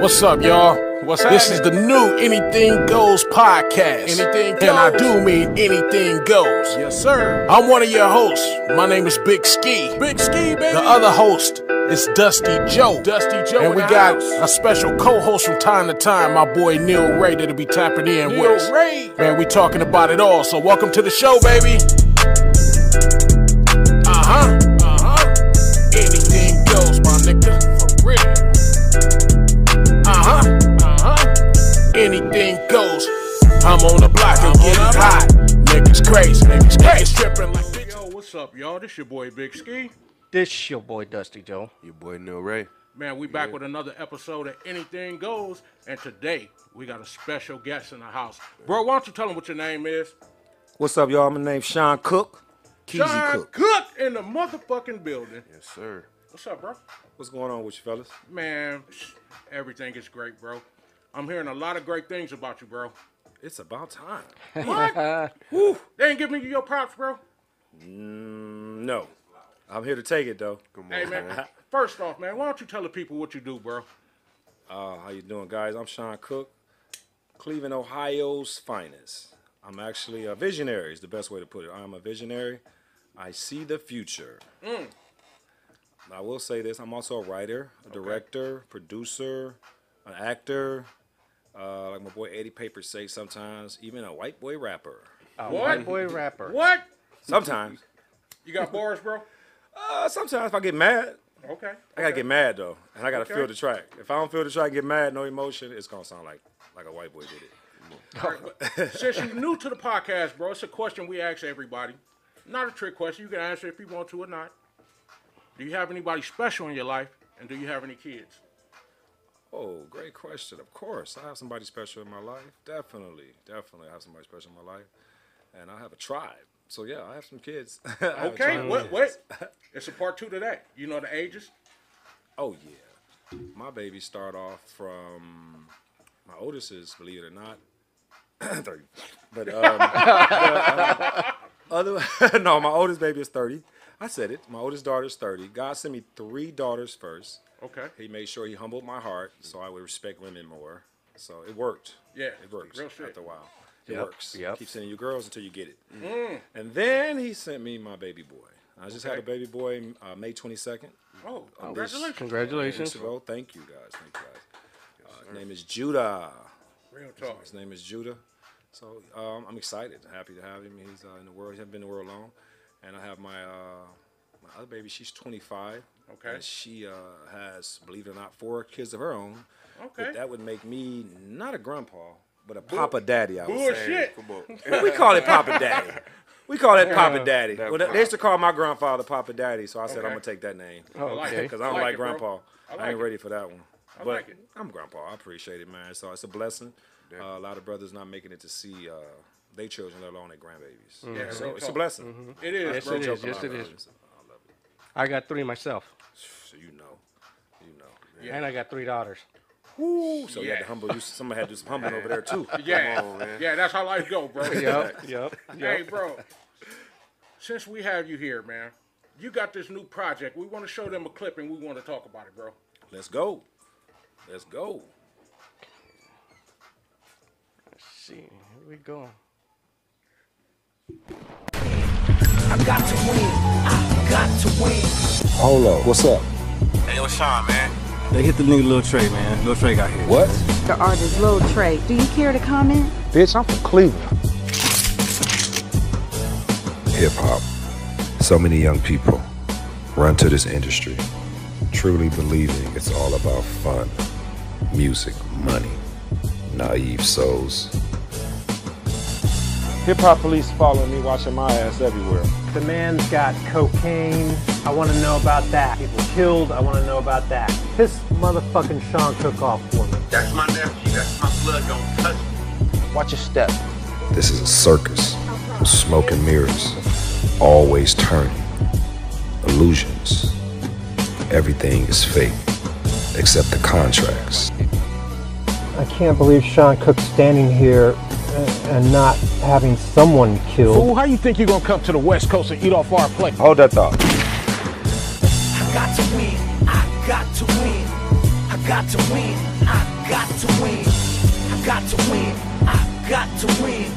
What's up, y'all? What's up? This is the new Anything Goes podcast. Anything And I do mean anything goes. Yes, sir. I'm one of your hosts. My name is Big Ski. Big ski, baby. The other host is Dusty Joe. Dusty Joe. And we got a special co-host from time to time, my boy Neil Ray, that'll be tapping in Neil with us. Ray. Man, we talking about it all. So welcome to the show, baby. Uh-huh. I'm on the block and I'm get it hot. Niggas crazy. Niggas crazy. Tripping like bitches. Yo, what's up, y'all? This your boy Big Ski. This your boy Dusty Joe. Your boy Neil Ray. Man, we back with another episode of Anything Goes, and today we got a special guest in the house. Bro, why don't you tell them what your name is? What's up, y'all? My name's Sean Cook. Keezy John Cook. Cook in the motherfucking building. Yes, sir. What's up, bro? What's going on with you fellas? Man, everything is great, bro. I'm hearing a lot of great things about you, bro. It's about time. What? Whew. They ain't giving you your props, bro. Mm, no. I'm here to take it though. Come on, Hey, man. man. First off, man, why don't you tell the people what you do, bro? Uh, how you doing, guys? I'm Sean Cook, Cleveland, Ohio's finest. I'm actually a visionary. Is the best way to put it. I'm a visionary. I see the future. I will say this: I'm also a writer, a director, producer, an actor. Uh, like my boy Eddie Paper say sometimes, even a white boy rapper. A What? white boy rapper. What? Sometimes. You got bars, bro? Uh, sometimes if I get mad, Okay. I gotta get mad though, and I gotta Okay. feel the track. If I don't feel the track, and get mad, no emotion, it's gonna sound like like a white boy did it. All right, but since you're new to the podcast, bro, it's a question we ask everybody. Not a trick question. You can answer if you want to or not. Do you have anybody special in your life, and do you have any kids? Oh, great question. Of course, I have somebody special in my life. Definitely, definitely, I have somebody special in my life, and I have a tribe. So yeah, I have some kids. I have a Okay, wait, wait. It's a part two to that. You know the ages? Oh yeah, my babies start off from my oldest is, believe it or not, thirty. But um, uh, other no, my oldest baby is thirty. I said it. My oldest daughter's thirty. God sent me three daughters first. Okay. He made sure he humbled my heart so I would respect women more. So it worked. Yeah, it works real shit. after a while. It Yep, works. yep. Keep sending you girls until you get it. Mm. And then he sent me my baby boy. I just had a baby boy uh, May 22nd. Oh, congratulations. Congratulations. Weeks ago. Thank you guys. Thank you guys. Uh, his name is Judah. Real talk. His name is Judah. So um, I'm excited, happy to have him. He's uh, in the world. He hasn't been in the world long. And I have my uh, my other baby. She's 25. Okay. And she uh, has, believe it or not, four kids of her own. Okay. But that would make me not a grandpa, but a papa daddy. I would say. Bullshit. Come on. We call it papa daddy. We call it papa daddy. that Well, they- they used to call my grandfather papa daddy, so I said Okay. I'm gonna take that name like Okay. because I don't like like, it, grandpa. I I, ain't it. ready for that one. I but like it. I'm grandpa. I appreciate it, man. So it's a blessing. Uh, a lot of brothers not making it to see uh, their children, let alone their grandbabies. Mm-hmm. Yeah, So real it's a talk. blessing. Mm-hmm. It is, Yes, bro. it is. Yes, it it. is. I love it. I got three myself, So you know, you know. Yeah. and I got three daughters. Woo. So you Yeah. had to humble you. Somebody had to do some humbling over there too. Yeah, Come on, man. yeah, that's how life go, bro. Yep. Yep. Hey, Yep. bro. Since we have you here, man, you got this new project. We want to show them a clip and we want to talk about it, bro. Let's go. Let's go. Let's see. Here we go. I got to win. I got to win. Hold up. What's up? Hey, yo, Sean, man. They hit the nigga Lil Trey, man. Lil Trey got hit. What? The artist Lil Trey. Do you care to comment? Bitch, I'm from Cleveland. hip hop. So many young people run to this industry, truly believing it's all about fun, music, money. Naive souls. Hip hop police following me, watching my ass everywhere. The man's got cocaine. I want to know about that. People killed. I want to know about that. Piss motherfucking Sean Cook off for me. That's my nephew. That's my blood. Don't touch me. Watch your step. This is a circus with smoke and mirrors, always turning. Illusions. Everything is fake, except the contracts. I can't believe Sean Cook's standing here and not having someone killed. Fool, how you think you're gonna come to the West Coast and eat off our plate? Hold that thought. I got to win. I got to win. I got to win. I got to win. I got to win. I got to win.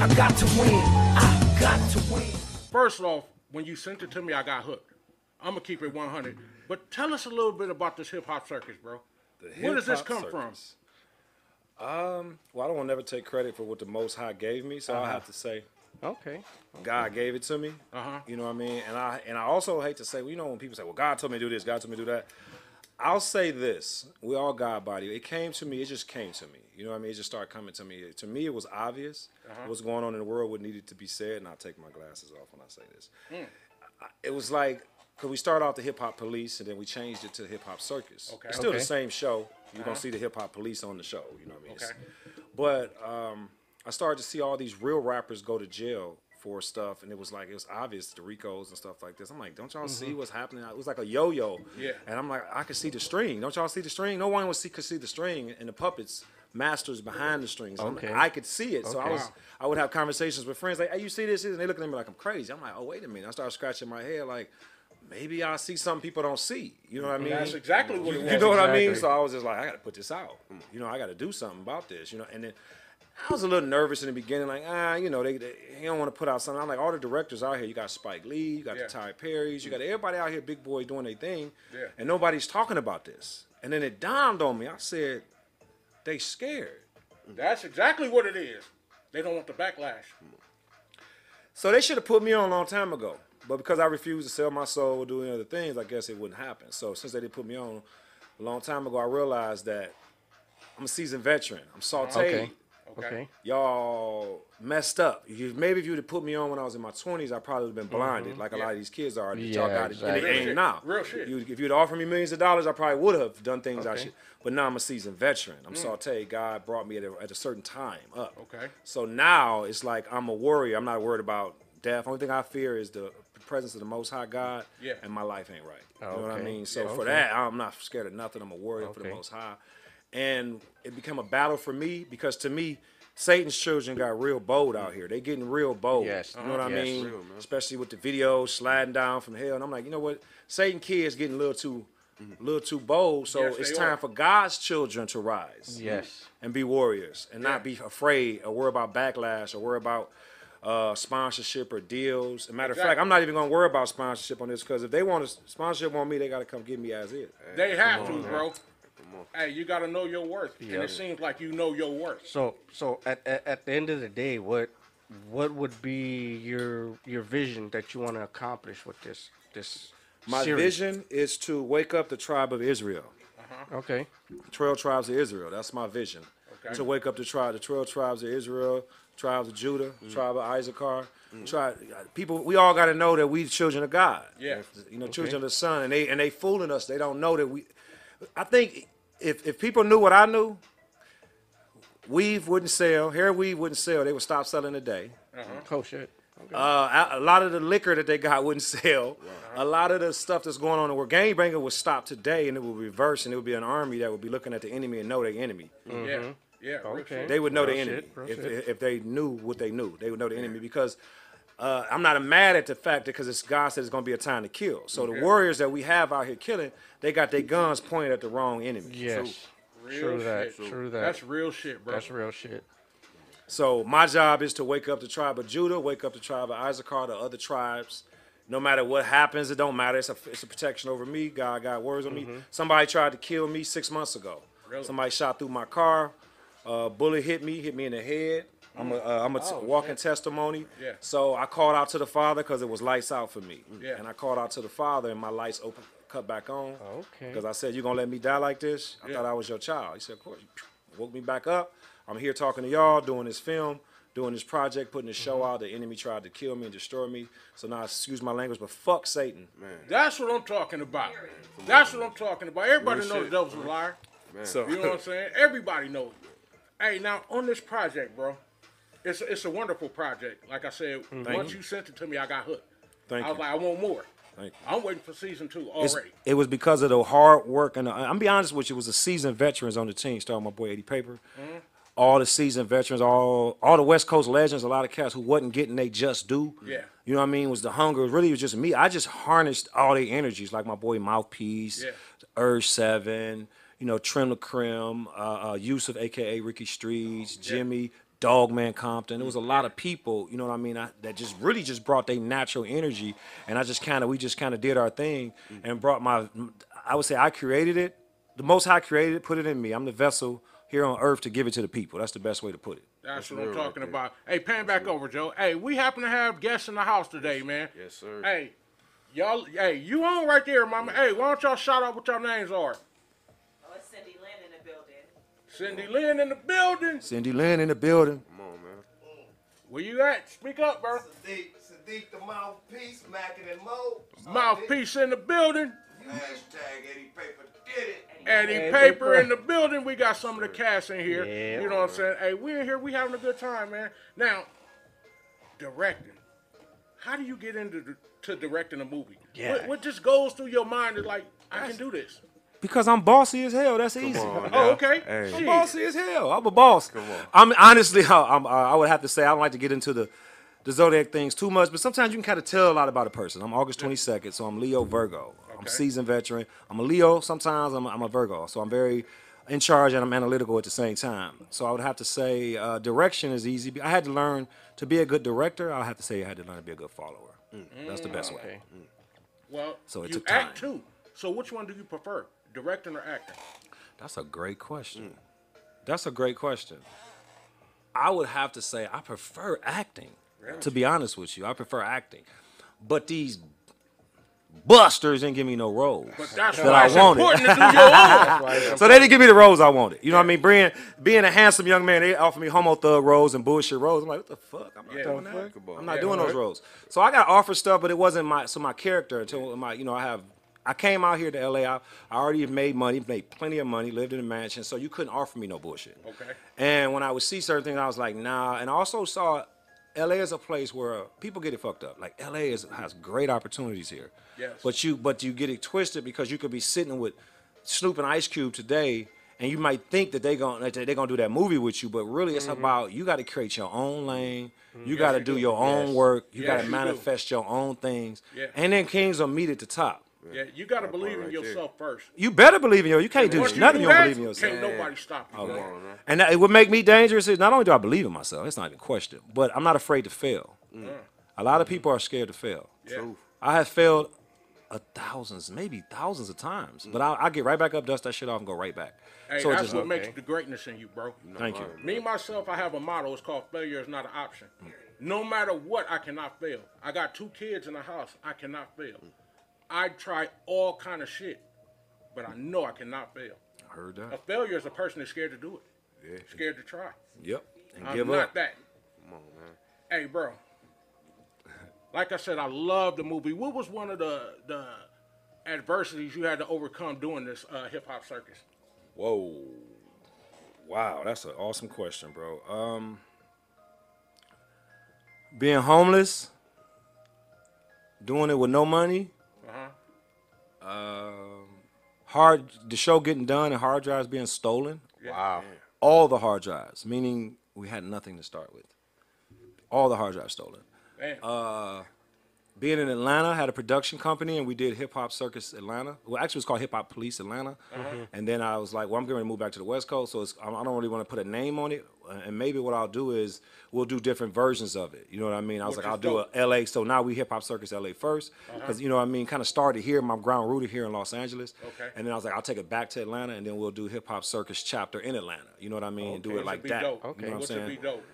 I got to win. I got to win. First off, when you sent it to me, I got hooked. I'm gonna keep it 100. But tell us a little bit about this hip hop circus, bro. Where does this come hip-hop from? Um, well, I don't want to never take credit for what the Most High gave me, so I Uh-huh. have to say Okay. God gave it to me. Uh-huh. You know what I mean? And I and I also hate to say, well, you know, when people say, "Well, God told me to do this, God told me to do that," I'll say this: we all God body. It came to me. It just came to me. You know what I mean? It just started coming to me. To me, it was obvious Uh-huh. what's going on in the world, what needed to be said. And I'll take my glasses off when I say this. Mm. I- It was like because we started off the hip hop police, and then we changed it to hip hop circus. Okay. It's still Okay. the same show. You're Uh-huh. gonna see the hip hop police on the show. You know what I mean? It's- Okay. but um, I started to see all these real rappers go to jail for stuff, and it was like it was obvious the Ricos and stuff like this. I'm like, don't y'all see what's happening? It was like a yo-yo. Yeah. And I'm like, I could see the string. Don't y'all see the string? No one would see could see the string, and the puppets masters behind the strings. I'm- Okay. I could see it, so I Okay. was I would have conversations with friends like, hey, you see this? And they looking at me like I'm crazy. I'm like, oh wait a minute. I started scratching my head like. Maybe I see something people don't see. You know what I mean? That's exactly what it You know what I mean? So I was just like, I got to put this out. You know, I got to do something about this. You know, and then I was a little nervous in the beginning, like, ah, you know, they, they, they don't want to put out something. I'm like, all the directors out here, you got Spike Lee, you got Yeah. the Ty Perry's, you got everybody out here, big boys doing their thing, Yeah. and nobody's talking about this. And then it dawned on me. I said, they scared. That's exactly what it is. They don't want the backlash. So they should have put me on a long time ago. But because I refused to sell my soul or do any other things, I guess it wouldn't happen. So since they didn't put me on a long time ago, I realized that I'm a seasoned veteran. I'm sauteed. Okay. Okay. Okay. Y'all messed up. You, maybe if you'd have put me on when I was in my 20s, I probably would have been blinded, like a lot of these kids are. that y'all Mm-hmm. Got it in exactly. the Real game shit. now. Real shit. You, if you'd offered me millions of dollars, I probably would have done things I should. But now I'm a seasoned veteran. Mm. I'm sauteed. God brought me at a, at a certain time up. Okay. So now it's like I'm a warrior. I'm not worried about death. Only thing I fear is the presence of the Most High God, Yeah. and my life ain't right. You know what I mean? So Yeah, for okay. that, I'm not scared of nothing. I'm a warrior for the Most High, and it became a battle for me because to me, Satan's children got real bold out here. They getting real bold. Yes. You know what I Yes. mean? Real, Especially with the videos sliding down from hell. And I'm like, you know what? Satan kids getting a little too, a little too bold. So Yes, it's time are. for God's children to rise Yes. and be warriors and not be afraid or worry about backlash or worry about uh, sponsorship or deals. As a matter of fact, I'm not even gonna worry about sponsorship on this because if they want a sponsorship on me, they gotta come get me as is. They have to, bro. Hey, you got to know your worth, and it seems like you know your worth. So so at, at at the end of the day, what what would be your your vision that you want to accomplish with this this My series? vision is to wake up the tribe of Israel, Okay. twelve tribes of Israel. That's my vision. Okay. To wake up the tribe, the twelve tribes of Israel, tribes of Judah, mm-hmm. tribe of Issachar. Tribe, people, we all got to know that we the children of God. Yeah. you know, children of the Son, and they and they fooling us. They don't know that we. I think if if people knew what I knew, weave wouldn't sell, hair weave wouldn't sell. They would stop selling today. Uh-huh. Oh shit. Okay. Uh, a, a lot of the liquor that they got wouldn't sell. A lot of the stuff that's going on, where Gangbanging would stop today, and it would reverse, and it would be an army that would be looking at the enemy and know their enemy. Yeah, mm-hmm. Yeah. real Okay. shit. They would know the Real enemy shit, real if, shit. if they knew what they knew. They would know the enemy because uh, I'm not mad at the fact that because it's God said it's going to be a time to kill. So the warriors that we have out here killing, they got their guns pointed at the wrong enemy. yes. Real True that. shit. True that. That's real shit, bro. That's real shit. So my job is to wake up the tribe of Judah, wake up the tribe of Issachar, the other tribes. No matter what happens, it don't matter. It's a, it's a protection over me. God got words on me. Somebody tried to kill me six months ago. Really? Somebody shot through my car. Uh, bullet hit me, hit me in the head. I'm a, uh, I'm a t- Oh, walking shit. testimony. Yeah. So I called out to the Father because it was lights out for me. Yeah. And I called out to the Father, and my lights open, cut back on. Okay. Because I said, "You're gonna let me die like this?" I Yeah. thought I was your child. He said, "Of course." Woke me back up. I'm here talking to y'all, doing this film, doing this project, putting the show Mm-hmm. out. The enemy tried to kill me and destroy me. So now, excuse my language, but fuck Satan. Man, That's what I'm talking about. That's what I'm talking about. Everybody knows the devil's a liar. So You know what I'm saying? Everybody knows. Hey, now on this project, bro, it's a, it's a wonderful project. Like I said, once you sent it to me, I got hooked. Thank I was you. like, I want more. Thank you. I'm waiting for season two It's- already. it was because of the hard work and the, I'm be honest with you, it was the seasoned veterans on the team. Starting my boy Eddie Paper, Mm-hmm. all the seasoned veterans, all all the West Coast legends, a lot of cats who wasn't getting they just due. Yeah. you know what I mean? Was the hunger? It really was just me. I just harnessed all their energies, like my boy Mouthpiece, Yeah. URG7. You know, Trim the Crim, uh, uh, Yusuf, aka Ricky Streets, Jimmy, Dogman Compton. There was a lot of people, you know what I mean, I, that just really just brought their natural energy, and I just kind of, we just kind of did our thing and brought my, I would say I created it. The Most High created it, put it in me. I'm the vessel here on earth to give it to the people. That's the best way to put it. That's, what I'm talking about. Hey, pan back over, Joe. Hey, we happen to have guests in the house today, man. Yes, sir. Hey, y'all. Hey, you on right there, mama. Hey, why don't y'all shout out what y'all names are? Oh, it's Cindy Lynn in the building. Cindy Lynn in the building. Cindy Lynn in the building. Come on, man. Where you at? Speak up, bro. Sadiq, Sadiq the mouthpiece, Mackin and Mo. Mouthpiece in the building. Hashtag Eddie Paper did it. Eddie Eddie Paper Paper. in the building. We got some of the cast in here. Yeah. You know what I'm saying? Hey, we in here. We having a good time, man. Now, directing. How do you get into to directing a movie? Yeah. What, what just goes through your mind is like, I can do this. Because I'm bossy as hell. That's easy. Oh, okay. Hey. I'm bossy as hell. I'm a boss. Come on. I'm honestly, I, I'm, uh, I would have to say I don't like to get into the the zodiac things too much, but sometimes you can kind of tell a lot about a person. I'm August 22nd, so I'm Leo Virgo. I'm seasoned veteran. I'm a Leo. Sometimes I'm, a- I'm a Virgo, so I'm very in charge and I'm analytical at the same time. So I would have to say uh, direction is easy. I had to learn to be a good director. I have to say I had to learn to be a good follower. That's the best way. Okay. Well, So it you took act too. So which one do you prefer, directing or acting? That's a great question. That's a great question. I would have to say I prefer acting. To be honest with you, I prefer acting. But these busters didn't give me no roles. But that's That why I it's wanted. important to do your so they didn't give me the roles I wanted. You know what I mean? Being being a handsome young man, they offered me homo thug roles and bullshit roles. I'm like, what the fuck? I'm not Yeah. doing that. I'm not Yeah, doing those right. roles. So I got offered stuff, but it wasn't my so my character until my you know I have. I came out here to LA. I, I already made money, made plenty of money, lived in a mansion, so you couldn't offer me no bullshit. Okay. And when I would see certain things, I was like, nah. And I also saw LA is a place where people get it fucked up. Like LA is, has great opportunities here. Yes. But you but you get it twisted because you could be sitting with Snoop and Ice Cube today, and you might think that they going that they gonna do that movie with you, but really it's mm-hmm. about you got to create your own lane. Mm-hmm. You got to do do. your own Yes. work. You Yes, got to do. manifest your own things. Yeah. And then kings will meet at the top. Yeah, you got to believe in right there. yourself first. You better believe in your. You can't do Once you nothing. do You don't believe in yourself. Can't nobody stop you. bro. And that, it would make me dangerous is not only do I believe in myself, it's not even a question, but I'm not afraid to fail. Mm. A lot of people are scared to fail. Yeah. I have failed a thousands, maybe thousands of times, but I, I get right back up, dust that shit off, and go right back. Hey, so that's just what makes the greatness in you, bro. thank you. Me myself, I have a motto. It's called failure is not an option. No matter what, I cannot fail. I got two kids in the house. I cannot fail. I try all kind of shit, but I know I cannot fail. I heard that. A failure is a person that's scared to do it. Yeah. Scared to try. Yep. And I'm give not up. that. Come on, man. Hey, bro. Like I said, I love the movie. What was one of the the adversities you had to overcome doing this uh, hip hop circus? Whoa. Wow, that's an awesome question, bro. Um, being homeless, doing it with no money, Uh-huh. um, hard the show getting done and hard drives being stolen. Wow. All the hard drives, meaning we had nothing to start with. All the hard drives stolen. Man, Uh, being in Atlanta, had a production company, and we did Hip Hop Circus Atlanta. Well, actually, it was called Hip Hop Police Atlanta. And then I was like, well, I'm going to move back to the West Coast, so it's, I don't really want to put a name on it. Uh, And maybe what I'll do is we'll do different versions of it. You know what I mean? I was Which like, I'll do a LA. So now we Hip Hop Circus LA 1st because you know what I mean. Kind of started here. My ground rooted here in Los Angeles. Okay. And then I was like, I'll take it back to Atlanta, and then we'll do Hip Hop Circus chapter in Atlanta. You know what I mean? And do which it like that. Dope. You know what I'm saying? be dope.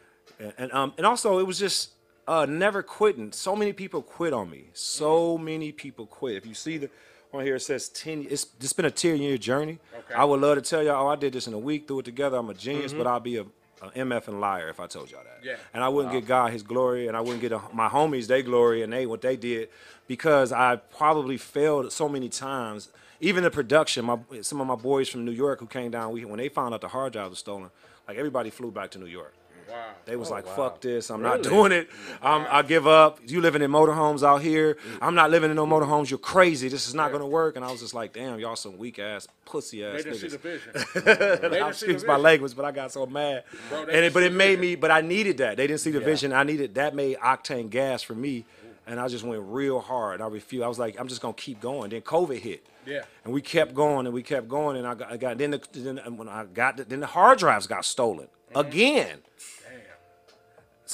And, and um and also it was just uh never quitting. So many people quit on me. So many people quit. If you see the on here it says ten. It's it's been a ten year journey. Okay. I would love to tell y'all, oh, I did this in a week, threw it together. I'm a genius, but I'll be a, a MF and liar if I told y'all that. Yeah. And I wouldn't get God His glory, and I wouldn't get uh my homies their glory and they what they did, because I probably failed so many times. Even the production, my some of my boys from New York who came down, we, when they found out the hard drive was stolen, like everybody flew back to New York. Wow. They was like, "Fuck this! I'm not doing it. I'm, I give up. You living in motorhomes out here? I'm not living in no motorhomes. You're crazy. This is not gonna work." And I was just like, "Damn, y'all some weak ass, pussy They ass didn't see the niggas." vision. See Excuse my language, but I got so mad. Bro, and it, but it made me. But I needed that. They didn't see the vision. I needed that. Made octane gas for me. and I just went real hard. I refused. I was like, I'm just gonna keep going. Then COVID hit. Yeah. And we kept going and we kept going, and I got, I got then, the, then when I got the, then the hard drives got stolen Mm-hmm. again.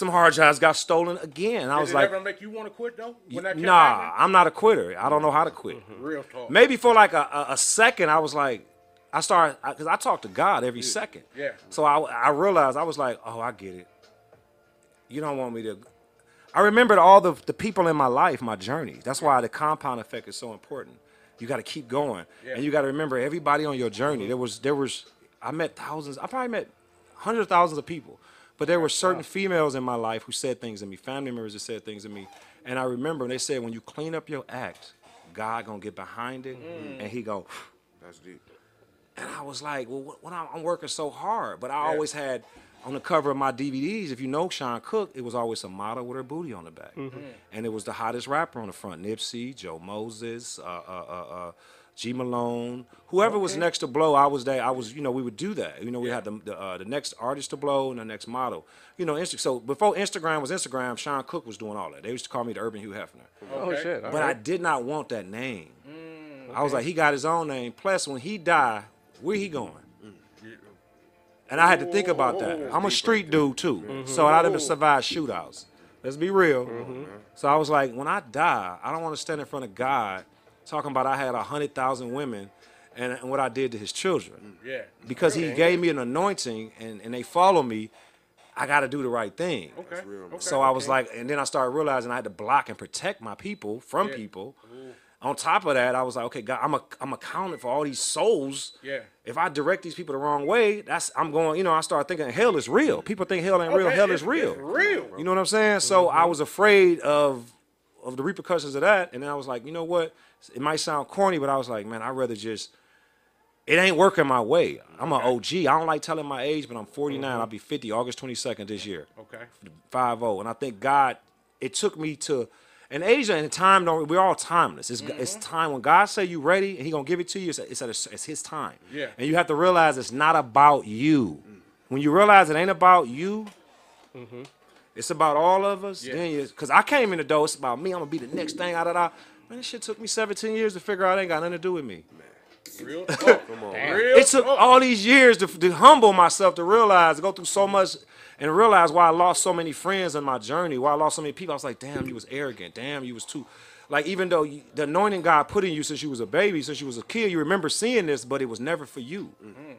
Some hard drives got stolen again. I Did was like, ever make you want to quit though? When that kept Nah, happening? I'm not a quitter. I don't know how to quit. Mm-hmm. Real talk. Maybe for like a, a, a second, I was like, I started because I, talk to God every second. Yeah. So I I realized I was like, oh, I get it. You don't want me to. I remembered all the the people in my life, my journey. That's why the compound effect is so important. You got to keep going, Yeah. and you got to remember everybody on your journey. Mm-hmm. There was there was I met thousands. I probably met hundreds of thousands of people, but there were certain females in my life who said things to me, family members that said things to me, and I remember they said when you clean up your act, God gonna get behind it, and He go. That's deep. And I was like, well, what, what I'm, working so hard, but I always had on the cover of my DVDs. If you know Sean Cook, it was always a model with her booty on the back, and it was the hottest rapper on the front: Nipsey, Joe Moses, uh, uh, uh, uh, G Malone, whoever was next to blow. I was there. I was, you know, we would do that. You know, we had the the, uh, the next artist to blow and the next model. You know, Insta- so before Instagram was Instagram, Sean Cook was doing all that. They used to call me the Urban Hugh Hefner. Oh shit! But I did not want that name. I was like, he got his own name. Plus, when he die, where he going? Mm. And I had to think about that. I'm a street dude too, so I didn't survive shootouts. Let's be real. So I was like, when I die, I don't want to stand in front of God talking about I had a hundred thousand women and, and what I did to His children. Mm, yeah. Because He gave me an anointing and, and they follow me. I got to do the right thing. Okay. okay. So I was like, and then I started realizing I had to block and protect my people from Yeah. people. On top of that, I was like, okay, God, I'm a, I'm accounting for all these souls. Yeah. If I direct these people the wrong way, that's I'm going. You know, I started thinking hell is real. People think hell ain't real. Hell it's- is real. it's real. You know what I'm saying? So mm-hmm. I was afraid of of the repercussions of that, and then I was like, you know what? It might sound corny, but I was like, man, I'd rather just. It ain't working my way. I'm an OG. I don't like telling my age, but I'm 49. Mm-hmm. I'll be 50 August 22nd this year. Okay. 5-0. And I think God, it took me to an Asia and time. Don't we're all timeless. It's, it's Mm-hmm. time when God say you ready and He gonna give it to you. It's, it's, at a, it's His time. Yeah. And you have to realize it's not about you. Mm. When you realize it ain't about you, mm-hmm. It's about all of us. Yeah. Then you, cause I came in the door. It's about me. I'm gonna be the next thing out of that. Man, this shit took me 17 years to figure out. It ain't got nothing to do with me. Man. Real talk. Come on. Real It took talk. all these years to, to humble myself to realize, to go through so much, and realize why I lost so many friends in my journey. Why I lost so many people. I was like, damn, you was arrogant. Damn, you was too. Like even though you, the anointing God put in you since you was a baby, since you was a kid, you remember seeing this, but it was never for you. Mm-hmm.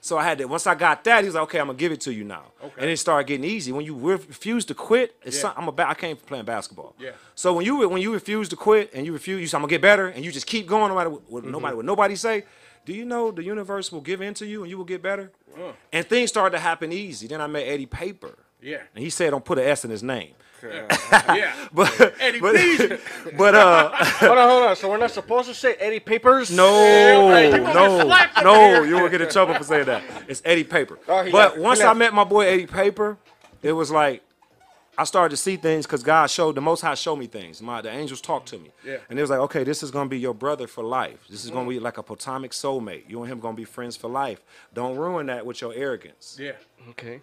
So I had to. Once I got that, he was like, "Okay, I'm gonna give it to you now." Okay. And it started getting easy. When you refuse to quit, it's Yeah. some, I'm a ba- I came from playing basketball. Yeah. So when you when you refuse to quit and you refuse, you say, "I'm gonna get better," and you just keep going no matter what, what nobody what nobody say. Do you know the universe will give in to you and you will get better? Uh. And things started to happen easy. Then I met Eddie Paper. Yeah. And he said, "Don't put an S in his name." Yeah. But Eddie but, Peasy. but uh. hold on, hold on. So we're not supposed to say Eddie Papers? No, right, you gonna get no, no, you will get in trouble for saying that. It's Eddie Paper. Oh, he but left. He once I met my boy Eddie Paper, it was like I started to see things because God showed the Most High showed me things. My the angels talked to me, Yeah. and it was like, okay, this is gonna be your brother for life. This is gonna be like a platonic soulmate. You and him gonna be friends for life. Don't ruin that with your arrogance. Yeah. Okay.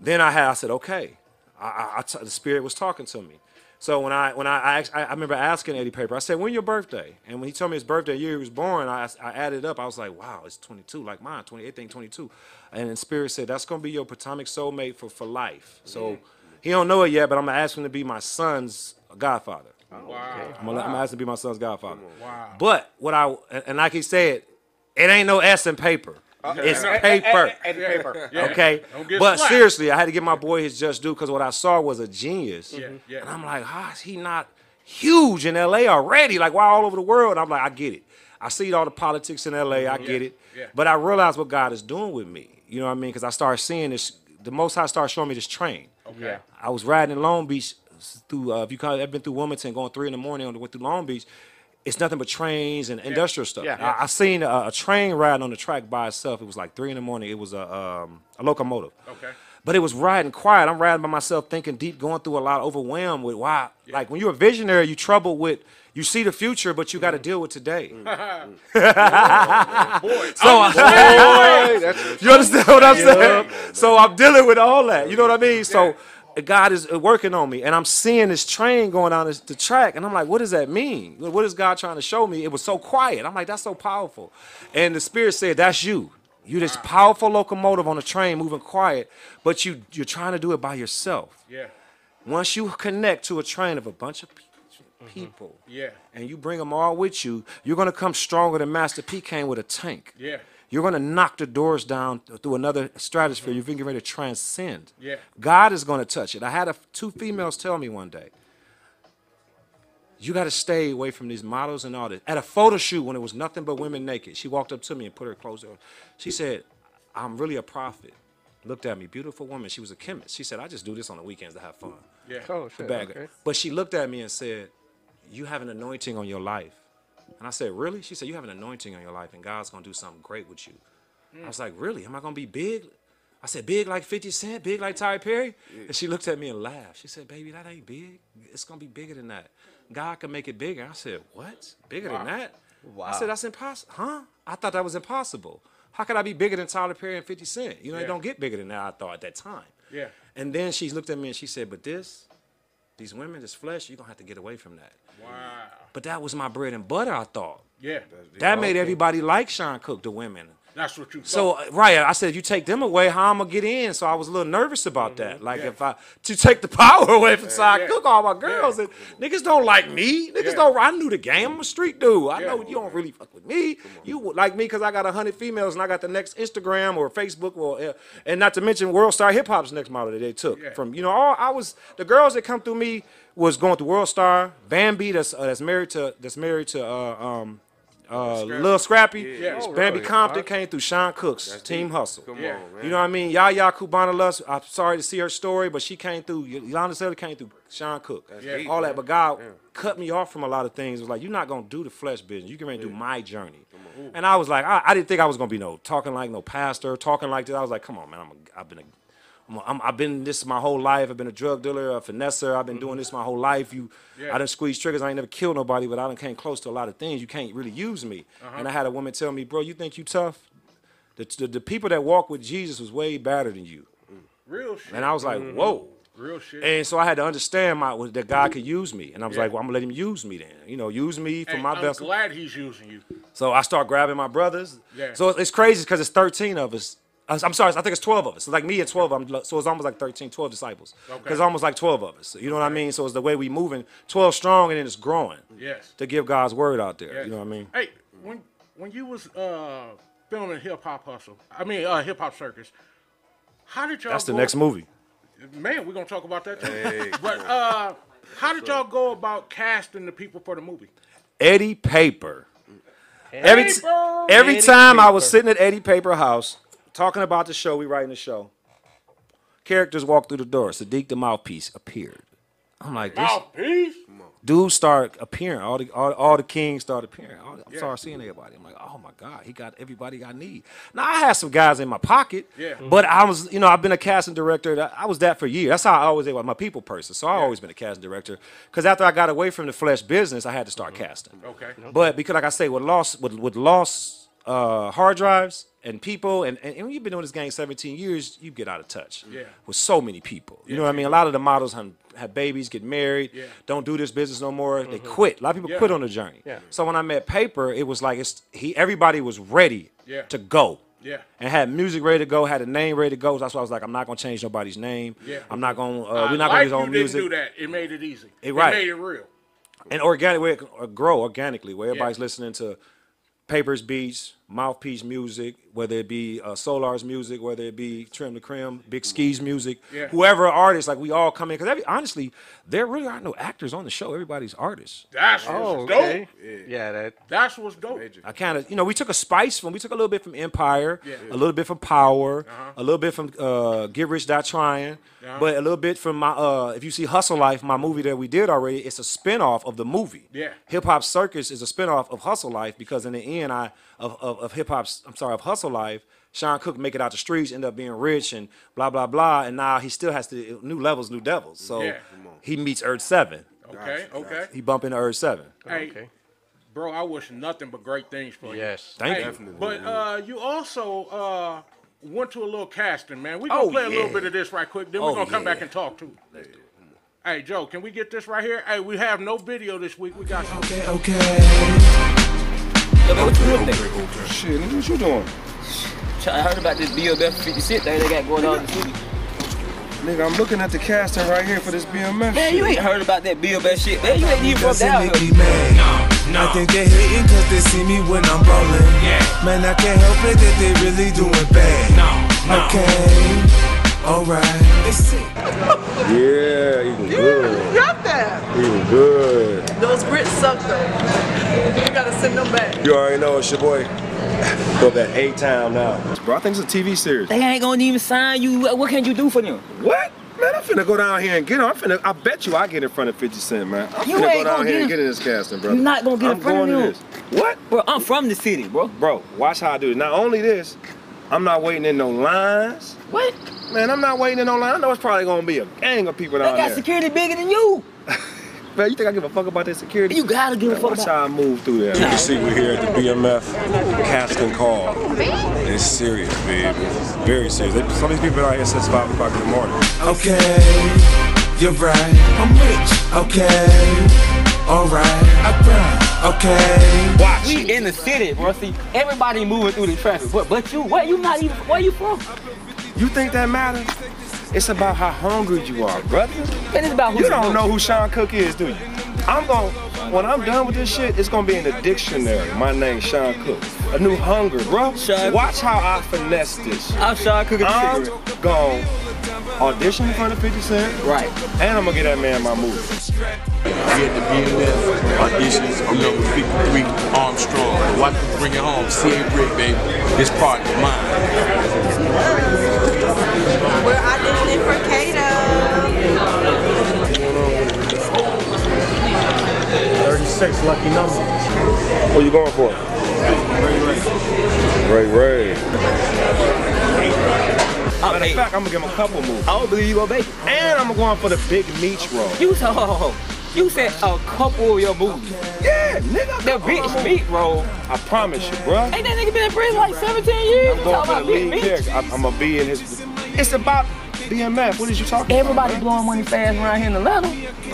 Then I had, I said, okay. I, I, I t- the spirit was talking to me. So when I when I I, asked, I I remember asking Eddie Paper, I said, when your birthday? And when he told me his birthday year he was born, I, I added up. I was like, wow, it's 22, like mine, 28, think 22. And then spirit said, that's gonna be your platonic soulmate for for life. So he don't know it yet, but I'm gonna ask him to be my son's godfather. Oh, wow. I'm gonna, I'm gonna ask him to be my son's godfather. Wow. But what I and like he said, it ain't no S in paper. It's paper. Paper. Yeah. Okay, but slapped. seriously, I had to give my boy his just due because what I saw was a genius. Yeah, yeah. And I'm like, how is he not huge in LA already? Like, why all over the world? I'm like, I get it. I see all the politics in LA. I get it. But I realize what God is doing with me. You know what I mean? Because I started seeing this. The Most High started showing me this train. Okay. I was riding in Long Beach through. Uh, if you kind of ever been through Wilmington, going three in the morning on the through Long Beach, it's nothing but trains and industrial stuff. Yeah. I, I seen a, a train riding on the track by itself. It was like three in the morning. It was a um, a locomotive. Okay. But it was riding quiet. I'm riding by myself, thinking deep, going through a lot, overwhelmed with why. Like when you're a visionary, you trouble with. You see the future, but you got to deal with today. Boy. So Boy, you understand what I'm saying? So I'm dealing with all that. You know what I mean? So God is uh, working on me, and I'm seeing this train going down the track, and I'm like, what does that mean? What is God trying to show me? It was so quiet. I'm like, that's so powerful. And the Spirit said, that's you. You this powerful locomotive on a train moving quiet, but you you're trying to do it by yourself. Yeah. Once you connect to a train of a bunch of pe- people, Yeah. and you bring them all with you, you're gonna come stronger than Master P came with a tank. Yeah. You're gonna knock the doors down through another stratosphere. Mm-hmm. You're getting ready to transcend. Yeah. God is gonna touch it. I had a, two females tell me one day, you got to stay away from these models and all this. At a photo shoot when it was nothing but women naked, she walked up to me and put her clothes on. She said, I'm really a prophet. Looked at me, beautiful woman. She was a chemist. She said, I just do this on the weekends to have fun. Yeah. Oh, The shit. Okay. But she looked at me and said, You have an anointing on your life. And I said, Really? She said, You have an anointing on your life, and God's gonna do something great with you. I was like, Really? Am I gonna be big? I said, Big like 50 Cent, big like Tyler Perry? And she looked at me and laughed. She said, Baby, that ain't big. It's gonna be bigger than that. God can make it bigger. I said, What? Bigger than that? Wow. I said, That's impossible. Huh? I thought that was impossible. How could I be bigger than Tyler Perry and 50 Cent? You know, Yeah. it don't get bigger than that, I thought at that time. Yeah. And then she looked at me and she said, But this, these women, this flesh, you're gonna have to get away from that. Wow. But that was my bread and butter, I thought. Yeah. That made everybody like Sean Cook, the women. That's what you So thought. uh, right, I said you take them away, how I'm gonna get in? So I was a little nervous about that. Like. Yeah. if I to take the power away from Sean yeah. Cook, all my girls and niggas don't like me. Niggas Yeah. don't. I knew the game. I'm a street dude. I Yeah. know you don't really fuck with me. You would like me because I got hundred females and I got the next Instagram or Facebook or uh, and not to mention World Star Hip Hop's next model that they took Yeah. from you know all I was the girls that come through me was going through World Star, Bambi that's uh, that's married to that's married to uh, um uh, Lil Scrappy. Yeah. Oh, Bambi really? Compton came through Sean Cook's Team Hustle. Come Yeah. on, man. You know what I mean? Yaya Cubana Lust, I'm sorry to see her story, but she came through, Yolanda Taylor came through Sean Cook. Yeah. deep, All that, but God cut me off from a lot of things. It was like, you're not going to do the flesh business. You can ready to do my journey. And I was like, I, I didn't think I was going to be no talking like no pastor, talking like this. I was like, come on, man. I'm a, I've been a, I'm, a, I'm, I've been this my whole life. I've been a drug dealer, a finesser. I've been doing mm-hmm. this my whole life. You, Yeah. I done squeeze triggers. I ain't never killed nobody, but I done came close to a lot of things. You can't really use me. Uh-huh. And I had a woman tell me, bro, you think you tough? The, the, the people that walk with Jesus was way better than you. Real shit. And I was like, mm-hmm. whoa. Real shit. And so I had to understand my that God could use me, and I was Yeah. like, well, I'm gonna let Him use me then. You know, use me for my I'm best. glad he's using you. So I start grabbing my brothers. Yeah. So it's crazy because it's 13 of us. I'm sorry, I think it's 12 of us. So like me and 12 of them. So it's almost like 13, 12 disciples. Okay. Because almost like 12 of us. You know what I mean? So it's the way we moving, 12 strong, and then it's growing Yes. to give God's word out there. yes. You know what I mean? Hey, when when you was uh filming Hip Hop Hustle, I mean uh Hip Hop Circus, how did y'all? That's the go- next movie. Man, we're gonna talk about that too. Hey, but uh, how did y'all go about casting the people for the movie? Eddie Paper. Every, t- Paper! every Eddie time I was sitting at Eddie Paper house talking about the show, we writing the show. Characters walked through the door. Sadiq the mouthpiece appeared. I'm like, this Mouthpiece. dudes start appearing. All the all, all the kings start appearing. All, I'm Yeah. started seeing everybody. I'm like, oh my god, he got everybody I need. Now I had some guys in my pocket. Yeah. But I was, you know, I've been a casting director. I was that for years. That's how I always was. My people person. So I always been a casting director. Because after I got away from the flesh business, I had to start casting. Okay. But because, like I say, with lost with with lost uh, hard drives and people, and, and, and when you've been doing this game 17 years, you get out of touch. Yeah. With so many people, you know what I mean. A lot of the models have, have babies, get married, Yeah. don't do this business no more. They quit. A lot of people Yeah. quit on the journey. Yeah. So when I met Paper, it was like it's he. Everybody was ready Yeah. to go. Yeah. And had music ready to go, had a name ready to go. That's why I was like, I'm not gonna change nobody's name. Yeah. I'm not gonna. Uh, we're not gonna use our own didn't music. do that. It made it easy. Eh, right. It made it real. and organic way it uh, grow organically where everybody's listening to papers beats mouthpiece music whether it be uh, solar's music whether it be trim the crim big skis music Yeah. whoever artist like we all come in because honestly there really aren't no actors on the show everybody's artists That's what's Oh, dope. okay. Yeah, that. That's what's dope. I kind of, you know, we took a spice from, we took a little bit from Empire, Yeah. a little bit from Power, Uh-huh. a little bit from uh, Get Rich Die Trying, Uh-huh. but a little bit from my, uh, if you see Hustle Life, my movie that we did already, it's a spinoff of the movie. Yeah. Hip Hop Circus is a spinoff of Hustle Life because in the end, I of of, of hip hop's, I'm sorry, of Hustle Life. Sean Cook make it out the streets, end up being rich and blah blah blah, and now he still has to new levels, new devils. So Yeah. he meets URG7. Okay. Okay. He bump into URG7. Hey, Okay. bro, I wish nothing but great things for you. Yes. Thank Hey, you. But uh, you also uh, went to a little casting, man. We gonna Oh, play a little bit of this right quick. Then Oh, we're gonna come yeah. back and talk too. Hey Joe, can we get this right here? Hey, we have no video this week. We got some. Okay, okay. Yo, man, what you doing there? Shit, nigga, what you doing? I heard about this BMF 50 cent thing they got going on in the city. Nigga, I'm looking at the casting right here for this BMF Man, you ain't heard about that BMF shit, man. You ain't even from Does it down make here. me mad? I think they hating cause they see me when I'm rolling. Man, I can't help it that they really doing bad. no Okay, alright. They sick. Yeah, eating good. Got that. Eating good. Those grits suck though. You gotta send them back. You already know it's your boy. Go that A Town now. Bro, I think it's a TV series. They ain't gonna even sign you. What, what can you do for them? What? Man, I'm finna go down here and get him. I'm finna, I bet you I get in front of 50 Cent, man. I'm You finna ain't go down gonna here get and get in this casting, brother. You're not gonna get in I'm front of going to him. this. What? Bro, I'm from the city, bro. Bro, watch how I do it. Not only this, I'm not waiting in no lines. What? Man, I'm not waiting in no line. I know it's probably gonna be a gang of people They down got there. security bigger than you. Man, you think I give a fuck about that security? You gotta give a fuck Watch about how I move through there. You can see we're here at the BMF casting call. It's serious, babe. Very serious. They- Some of these people been out here since 5 o'clock in the morning. Okay, you're right. I'm rich. Okay, alright. I grind. Okay. Watch. We in the city, bro. See, everybody moving through the traffic. But, but you, where you not even, where you from? You think that matters? It's about how hungry you are, brother. And It is about who You you don't know. know who Sean Cook is, do you? I'm going when I'm done with this shit, it's gonna be in the dictionary. My name's Sean Cook. A new hunger, bro. Sean- Watch how I finesse this. I'm Sean Cook. I'm gonna audition for the 50 Cent. Right. And I'm gonna get that man my movie. We at the BMF auditions. I'm number 53, Armstrong. Watch me bring it home. CA Brick, baby. This part is mine. We're auditioning for Kato. 36, lucky number. What you going for? Ray Ray. Matter of fact, I'm gonna give him a couple moves. I don't believe you gonna make it. And I'm going for the big Meech role. You said, ho, ho, ho. you said a couple of your movies. Yeah, nigga. The bitch meat role. I promise you, bro. Ain't that nigga been in prison like 17 years? I'm going for the lead meat? character. I'm, I'm gonna be in his. It's about BMF. What is you talking Everybody about? blowing money fast around here in Atlanta.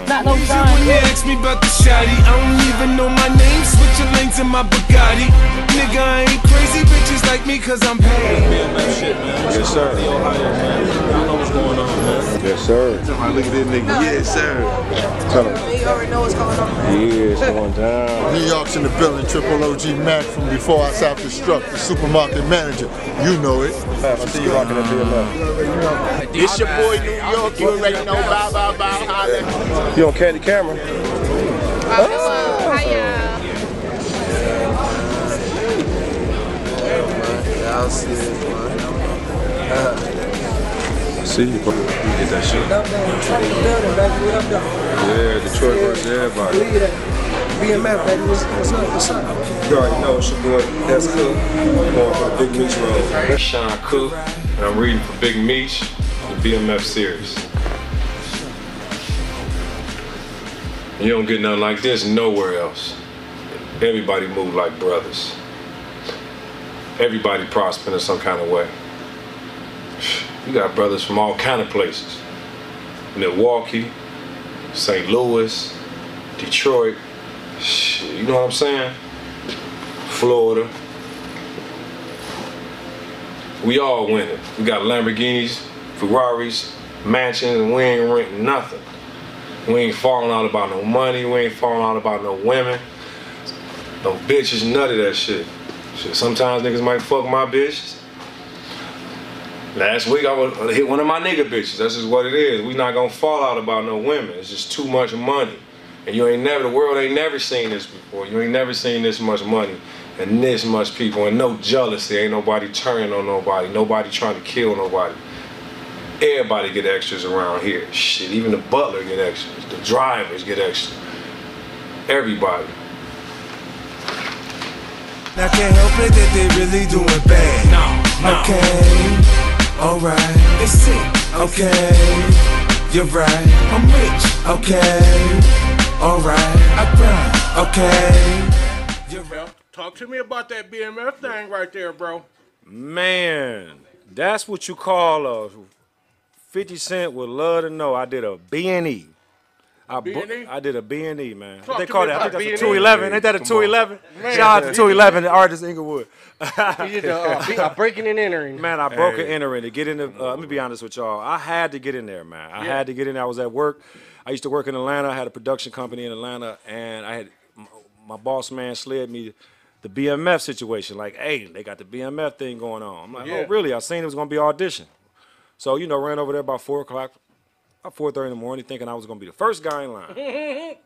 Not no When sign. they ask me about the shotty, I don't even know my name. Switching lanes in my Bugatti. Nigga, I ain't crazy. Bitches like me cause I'm paid. BMF shit, man. Yes, sir. Yes, sir. Look at this nigga. Yes, sir. Tell him. You already know what's going on. Yeah, it's going down. New York's in the building, Triple OG Mac from Before I Self-Destruct, the supermarket manager. You know it. I see you rocking that BMF. It's your boy New York. You already know. Bow, bow, bow. Holla. You on Candid Camera? Oh, y'all see it, man. See you, bro. You get that shit. Yeah, Detroit versus everybody. BMF, baby. What's, what's up? What's up? You already know it's your boy, That's Cook. I'm going for the Big Meech role. Sean Cook, and I'm reading for Big Meech, the BMF series. You don't get nothing like this nowhere else. Everybody move like brothers. Everybody prospering in some kind of way. You got brothers from all kind of places. Milwaukee, St. Louis, Detroit. You know what I'm saying? Florida. We all winning. We got Lamborghinis, Ferraris, mansions, and we ain't renting nothing. We ain't falling out about no money. We ain't falling out about no women. No bitches, none of that shit. Shit, sometimes niggas might fuck my bitches. Last week I was I hit one of my nigga bitches. That's just what it is. We not gonna fall out about no women. It's just too much money. And you ain't never, the world ain't never seen this before. You ain't never seen this much money and this much people and no jealousy. Ain't nobody turning on nobody. Nobody trying to kill nobody. Everybody get extras around here. Shit, even the butler get extras. The drivers get extras. Everybody. I can't help it that they really doing bad. No, Okay, alright. They sick. Okay, you're right. I'm rich. Okay, alright. I grind. Okay. Well, talk to me about that BMF thing right there, bro. Man, That's what you call a 50 Cent would love to know. I did a B&E. I, B&E? I did a B&E, man. Talk What they call that? I think that's a B&E. 211. Ain't that a Come 211? Man. Shout out to 211, the artist Inglewood. You did a, uh, a breaking and entering. Man, I broke Hey. an entering to get in the. Uh, let me be honest with y'all. I had to get in there, man. I Yeah. had to get in. there. I was at work. I used to work in Atlanta. I had a production company in Atlanta, and I had m- my boss man slid me the BMF situation. Like, hey, they got the BMF thing going on. I'm like, Yeah. oh, really? I seen it was gonna be audition. So you know, ran over there about four o'clock, about four thirty in the morning, thinking I was gonna be the first guy in line.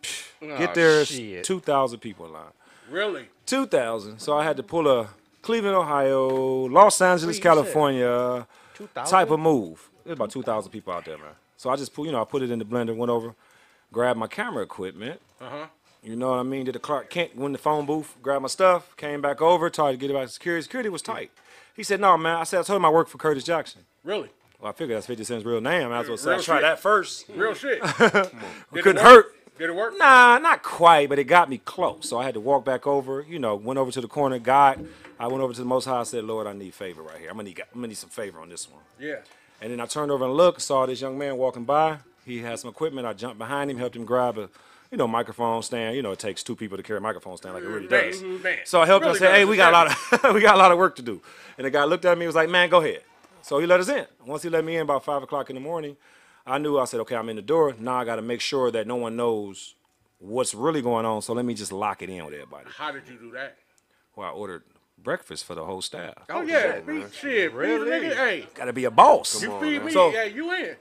Get there, it's two thousand people in line. Really? 2000. So I had to pull a Cleveland, Ohio, Los Angeles. California 2,000? type of move. There's about 2,000 people out there, man. So I just put, you know, I put it in the blender, went over, grabbed my camera equipment. Uh huh. You know what I mean? Did the Clark Kent, went in the phone booth, grabbed my stuff, came back over, tried to get it back to security. Security was tight. He said, no, man. I said, I told him I work for Curtis Jackson. Really? Well, I figured that's 50 Cent's real name. I might as well say, Real I shit. that first. Real shit. It Did it couldn't work? hurt. Did it work? Nah, not quite, but it got me close. So I had to walk back over. You know, went over to the corner. God, I went over to the Most High. I said, Lord, I need favor right here. I'm gonna need, I'm gonna need some favor on this one. Yeah. And then I turned over and looked, saw this young man walking by. He had some equipment. I jumped behind him, helped him grab a, you know, microphone stand. You know, it takes two people to carry a microphone stand, like it really mm, Man, does. Mm, man. So I helped Really him. I said, does. "Hey, we got a lot of we got a lot of work to do." And the guy looked at me. and Was like, "Man, go ahead." So he let us in. Once he let me in about five o'clock in the morning, I knew. I said, "Okay, I'm in the door. Now I got to make sure that no one knows what's really going on. So let me just lock it in with everybody." How did you do that? Well, I ordered breakfast for the whole staff. Oh, yeah, feed shit. Really? Really? Nigga, hey, Got to be a boss. you feed me, So- yeah, you in.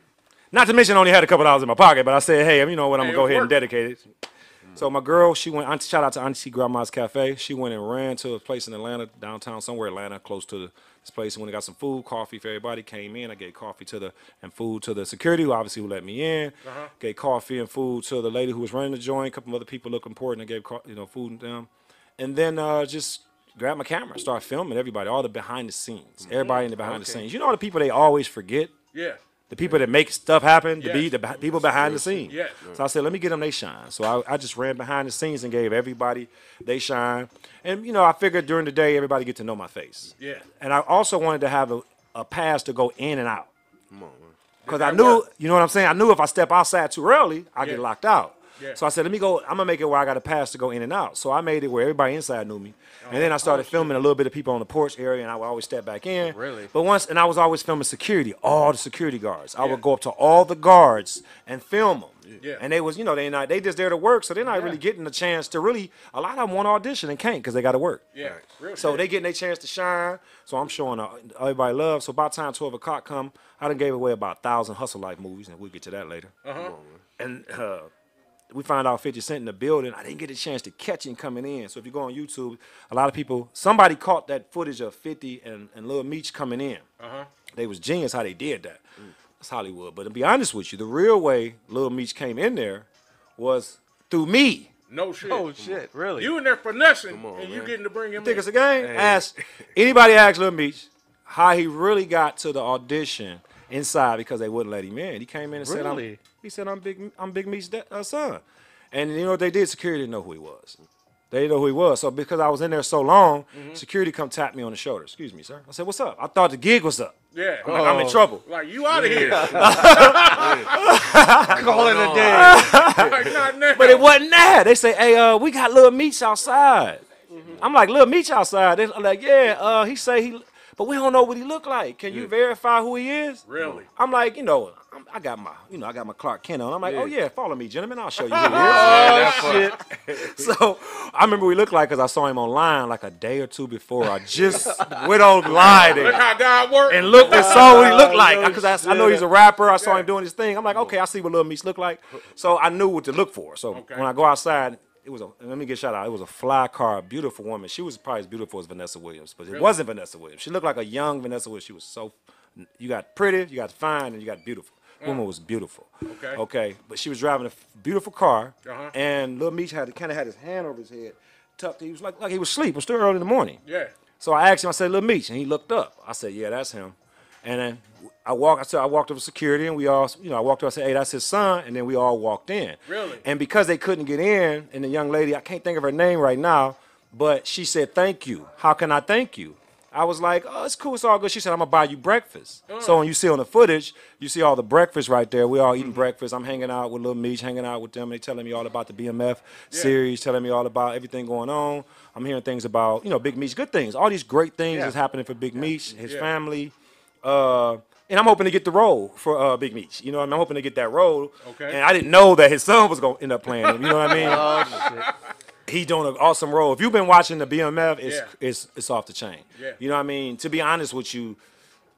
Not to mention, I only had a couple dollars in my pocket, but I said, hey, you know what? I'm Hey, gonna go it ahead and worked. dedicate it. So my girl, she went. Auntie, shout out to Auntie Grandma's Cafe. She went and ran to a place in Atlanta, downtown, somewhere Atlanta, close to the, this place. And when I got some food, coffee for everybody, came in. I gave coffee to the and food to the security, who obviously who let me in. Uh-huh. Gave coffee and food to the lady who was running the joint. A couple of other people look important. I gave co- you know food to them, and then uh, just grabbed my camera, start filming everybody, all the behind the scenes, everybody in the behind the Okay. scenes. You know all the people they always forget. Yeah. The people that make stuff happen, the, be, the people behind the scenes. Yes. So I said, let me get them they shine. So I, I just ran behind the scenes and gave everybody they shine. And, you know, I figured during the day, everybody get to know my face. Yeah. And I also wanted to have a, a pass to go in and out. Come on, man. Because I knew, you know what I'm saying? I knew if I step outside too early, I get locked out. Yeah. So I said, let me go, I'm gonna make it where I got a pass to go in and out. So I made it where everybody inside knew me. And then I started filming a little bit of people on the porch area and I would always step back in. Really? But once, and I was always filming security, all the security guards. I would go up to all the guards and film them. Yeah. And they was, you know, they not, they just there to work, so they're not really getting a chance to really. A lot of them want to audition and can't because they got to work. Yeah. Real So they getting their chance to shine. So I'm showing uh, everybody love. So about time 12 o'clock come, I done gave away about a thousand Hustle Life movies, and we'll get to that later. Uh-huh. And uh, we find out 50 Cent in the building. I didn't get a chance to catch him coming in. So if you go on YouTube, a lot of people, somebody caught that footage of 50 and, and Lil Meech coming in. Uh-huh. They was genius how they did that. That's Hollywood. But to be honest with you, the real way Lil Meech came in there was through me. No shit. Oh shit, really? You in there finessing, and you getting to bring him think in. it's a game? Ask anybody ask Lil Meech how he really got to the audition inside because they wouldn't let him in. He came in and said, I'm, Really? "He said I'm big, I'm Big Meech's da- uh, son," and you know what they did? Security didn't know who he was. They didn't know who he was. So because I was in there so long, Mm-hmm. security come tap me on the shoulder. Excuse me, sir. I said, "What's up?" I thought the gig was up. Yeah. I'm, like, I'm in trouble. Like you out of here. Call it a day. like. But it wasn't that. They say, "Hey, uh, we got Lil Meech outside." I'm like, "Lil Meech outside?" They're like, "Yeah." Uh, he say he, but we don't know what he look like. Can you verify who he is? Really? Mm. I'm like, you know, I'm, I got my, you know, I got my Clark Kent on. I'm like, oh yeah, follow me, gentlemen. I'll show you who he is. Oh, shit. so I remember what he looked like because I saw him online like a day or two before. I just went online Look and, how God works. and looked and saw what he looked like because I, I know he's a rapper. I saw him doing his thing. I'm like, okay, I see what Lil Meech look like. So I knew what to look for. So Okay. when I go outside, it was a let me get shout out. It was a fly car, beautiful woman. She was probably as beautiful as Vanessa Williams, but it wasn't Vanessa Williams. She looked like a young Vanessa Williams. She was so you got pretty, you got fine, and you got beautiful. Woman was beautiful. Okay. Okay. But she was driving a f- beautiful car, Uh-huh. and Lil Meech had kind of had his hand over his head, tucked. He was like like he was asleep. It was still early in the morning. Yeah. So I asked him, I said, Lil Meech, and he looked up. I said, yeah, that's him. And then I walked, I said, I walked over to security, and we all, you know, I walked over, I said, hey, that's his son, and then we all walked in. Really? And because they couldn't get in, and the young lady, I can't think of her name right now, but she said, thank you. How can I thank you? I was like, oh, it's cool, it's all good. She said, I'm gonna buy you breakfast. So when you see on the footage, you see all the breakfast right there. We all eating breakfast. I'm hanging out with Lil Meech, hanging out with them. They telling me all about the BMF series, telling me all about everything going on. I'm hearing things about, you know, Big Meech, good things. All these great things Yeah. is happening for Big Meech, his Yeah. family. Uh, and I'm hoping to get the role for uh, Big Meech. You know, what I mean? I'm hoping to get that role. Okay. And I didn't know that his son was gonna end up playing him. You know what I mean? Oh shit. He doing an awesome role. If you've been watching the BMF, it's Yeah. it's it's off the chain. Yeah. You know what I mean? To be honest with you,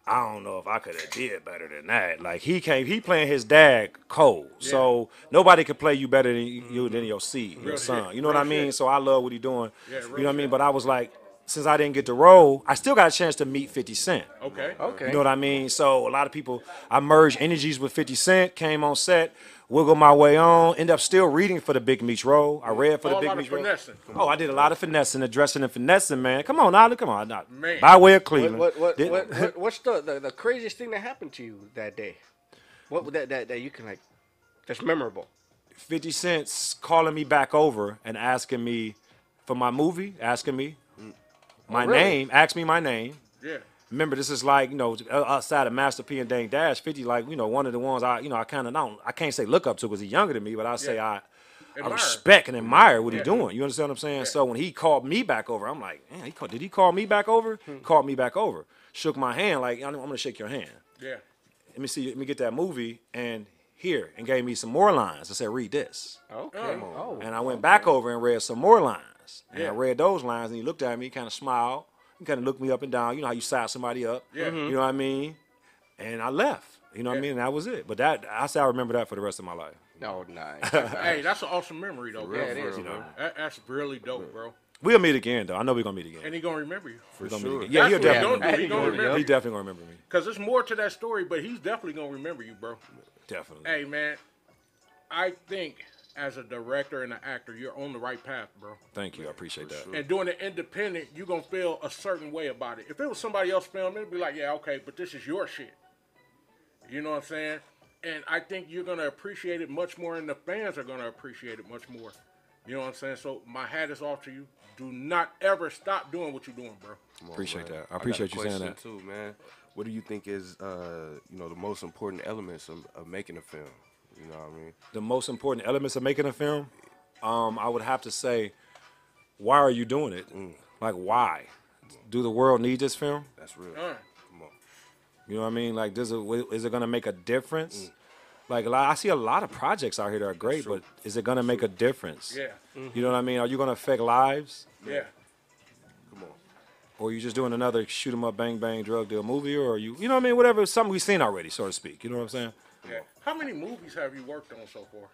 I don't know if I could have did better than that. Like he came, he playing his dad cold. yeah. So nobody could play you better than you than your seed, Real your son. You know what I mean? shit. So I love what he doing. Yeah, you know what I mean? But I was like, since I didn't get to roll, I still got a chance to meet 50 Cent. Okay. Okay. You know what I mean? So a lot of people, I merged energies with 50 Cent, came on set, wiggled my way on, end up still reading for the Big Meech role. I read for All the Big out of Meech role. finessing. Oh, I did a lot of finessing, addressing and finessing, man. Come on, now, come on, now. Man. By way of What, Cleveland. what, what, Did- what, what, what's the, the the craziest thing that happened to you that day? What would that that, that you can like that's memorable? 50 Cent's calling me back over and asking me for my movie, asking me my Oh, really? name, ask me my name. Yeah. Remember, this is like you know outside of Master P and Dame Dash, Fifty like you know one of the ones I you know I kind of don't I can't say look up to because he's younger than me, but I say I. I Admire. respect and admire what Yeah. he's doing. You understand what I'm saying? So when he called me back over, I'm like, man, he called, did he call me back over? Hmm. Called me back over. Shook my hand like I'm, I'm gonna shake your hand. Yeah. Let me see. Let me get that movie and here and gave me some more lines. I said, read this. Okay. Oh. Oh. And I went back over and read some more lines. And Yeah. I read those lines, and he looked at me, kind of smiled. He kind of looked me up and down. You know how you size somebody up. Yeah. You mm-hmm. know what I mean? And I left. You know what I mean? And that was it. But that I say I remember that for the rest of my life. No, nice. Hey, that's an awesome memory though, bro. Yeah, it is, You know, That, that's really dope, bro. we'll meet again though. I know we're gonna meet again. And he gonna remember you. We're meet sure. again. Yeah, he'll That's what he definitely. gonna do. He gonna remember He you. definitely gonna remember me. Cause there's more to that story, but he's definitely gonna remember you, bro. Definitely. Hey, man, I think as a director and an actor, you're on the right path, bro. Thank you. I appreciate that. And doing it independent, you're gonna feel a certain way about it. If it was somebody else filming, it'd be like, yeah, okay, but this is your shit. You know what I'm saying? And I think you're gonna appreciate it much more, and the fans are gonna appreciate it much more. You know what I'm saying? So my hat is off to you. Do not ever stop doing what you're doing, bro. On, Appreciate man. that. I got a appreciate you saying that. too, man. What do you think is, uh, you know, the most important elements of, of making a film? You know what I mean? the most important elements of making a film, um, I would have to say, why are you doing it? Like, why? Do the world need this film? That's real. Uh, Come on. You know what I mean? Like, does it is it gonna make a difference? Like, I see a lot of projects out here that are great, but is it gonna make a difference? yeah, You know what I mean? Are you gonna affect lives, yeah. Come on. or are you just doing another shoot 'em up, bang bang drug deal movie, or are you, you know what I mean? Whatever, something we've seen already, so to speak. You know what I'm saying? Yeah. How many movies have you worked on so far?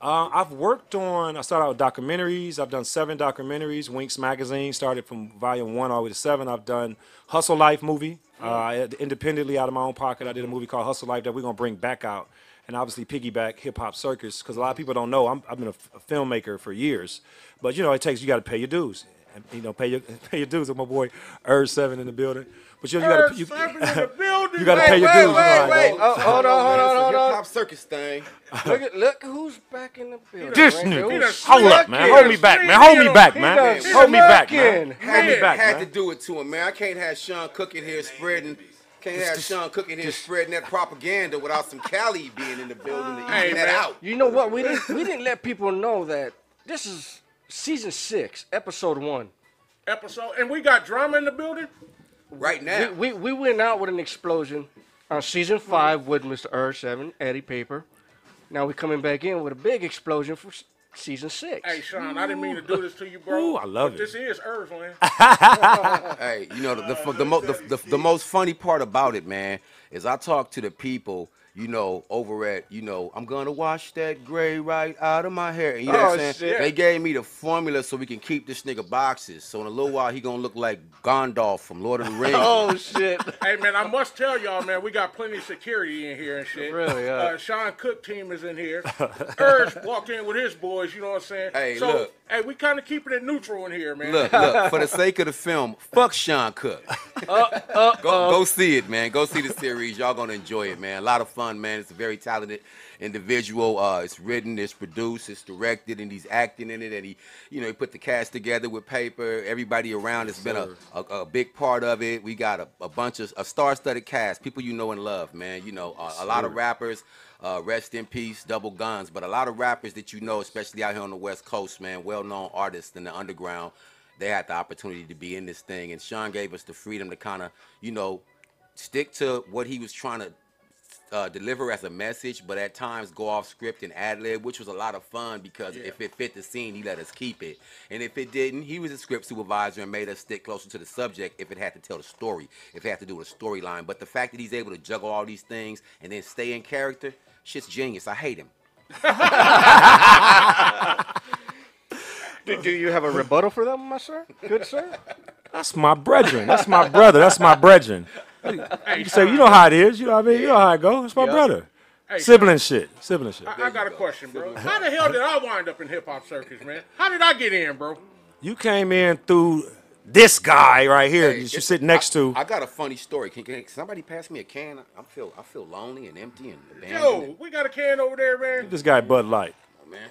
Uh, I've worked on. I started out with documentaries. I've done seven documentaries. Winks Magazine started from volume one all the way to seven. I've done Hustle Life movie uh, independently out of my own pocket. I did a movie called Hustle Life that we're gonna bring back out, and obviously piggyback Hip Hop Circus because a lot of people don't know I'm, I've been a filmmaker for years, but you know it takes you got to pay your dues. And, you know, pay your pay your dues with my boy Urge Seven in the building. But you, know, you gotta you, Seven in you got to Wait, pay your wait, dues. you know wait, wait. Uh, goes. Oh, hold on, hold on, hold on. Hop circus thing. Look at look who's back in the building. This right nigga. there. Hold up, man. Hold me back, man. Hold me back, man. Hold me back, snuck man. Hold me Yeah. back, had to do it to him, man. I can't have Sean Cook in here spreading. Can't have Sean Cook in here spreading that propaganda without some Cali being in the building to Hey, even that man. out. You know what? We didn't we didn't let people know that this is season six, episode one. Episode, and we got drama in the building. Right now. We, we we went out with an explosion on season five with Mr. Urge Seven, Eddie Paper. Now we're coming back in with a big explosion for s- season six. Hey, Sean, I didn't mean to do this to you, bro. Ooh, I love but it. This is Earthland. Hey, you know the the, the, mo- the, the the most funny part about it, man, is I talk to the people, you know, over at, you know, I'm gonna wash that gray right out of my hair. And you know what I'm Oh, saying? shit. They gave me the formula so we can keep this nigga boxes. So in a little while he gonna look like Gandalf from Lord of the Rings. Oh shit! hey, man, I must tell y'all, man, we got plenty of security in here and shit. Really, yeah. Uh, Sean Cook team is in here. Urge walked in with his boys, you know what I'm saying? Hey, so, look. hey, we kind of keeping it neutral in here, man. Look, look, for the sake of the film, fuck Sean Cook. Uh, go, go see it, man. Go see the series. Y'all gonna enjoy it, man. A lot of fun. Fun, man. It's a very talented individual. Uh, it's written, it's produced, it's directed, and he's acting in it. And he, you know, he put the cast together with paper. Everybody around has been a, a, a big part of it. We got a, a bunch of a star-studded cast, people you know and love, man. You know, a, a lot of rappers. Uh, rest in peace, double guns. But a lot of rappers that you know, especially out here on the West Coast, man, well-known artists in the underground, they had the opportunity to be in this thing. And Sean gave us the freedom to kind of, you know, stick to what he was trying to uh, deliver as a message, but at times go off script and ad lib, which was a lot of fun because if it fit the scene, he let us keep it. And if it didn't, he was a script supervisor and made us stick closer to the subject if it had to tell the story, if it had to do with a storyline. But the fact that he's able to juggle all these things and then stay in character, shit's genius. I hate him. Do, do you have a rebuttal for them, my sir? Good sir? That's my brethren. That's my brother. That's my brethren. You say, you know how it is. You know what I mean? You know how it goes. It's my Yeah. brother. Hey, Sibling shit. Sibling shit. I, I got a question, bro. How the hell did I wind up in hip hop circus, man? How did I get in, bro? You came in through this guy right here. that you sit next to. I got a funny story. Can, can somebody pass me a can? I feel I feel lonely and empty and abandoned. Yo, we got a can over there, man. This guy Bud Light. Man.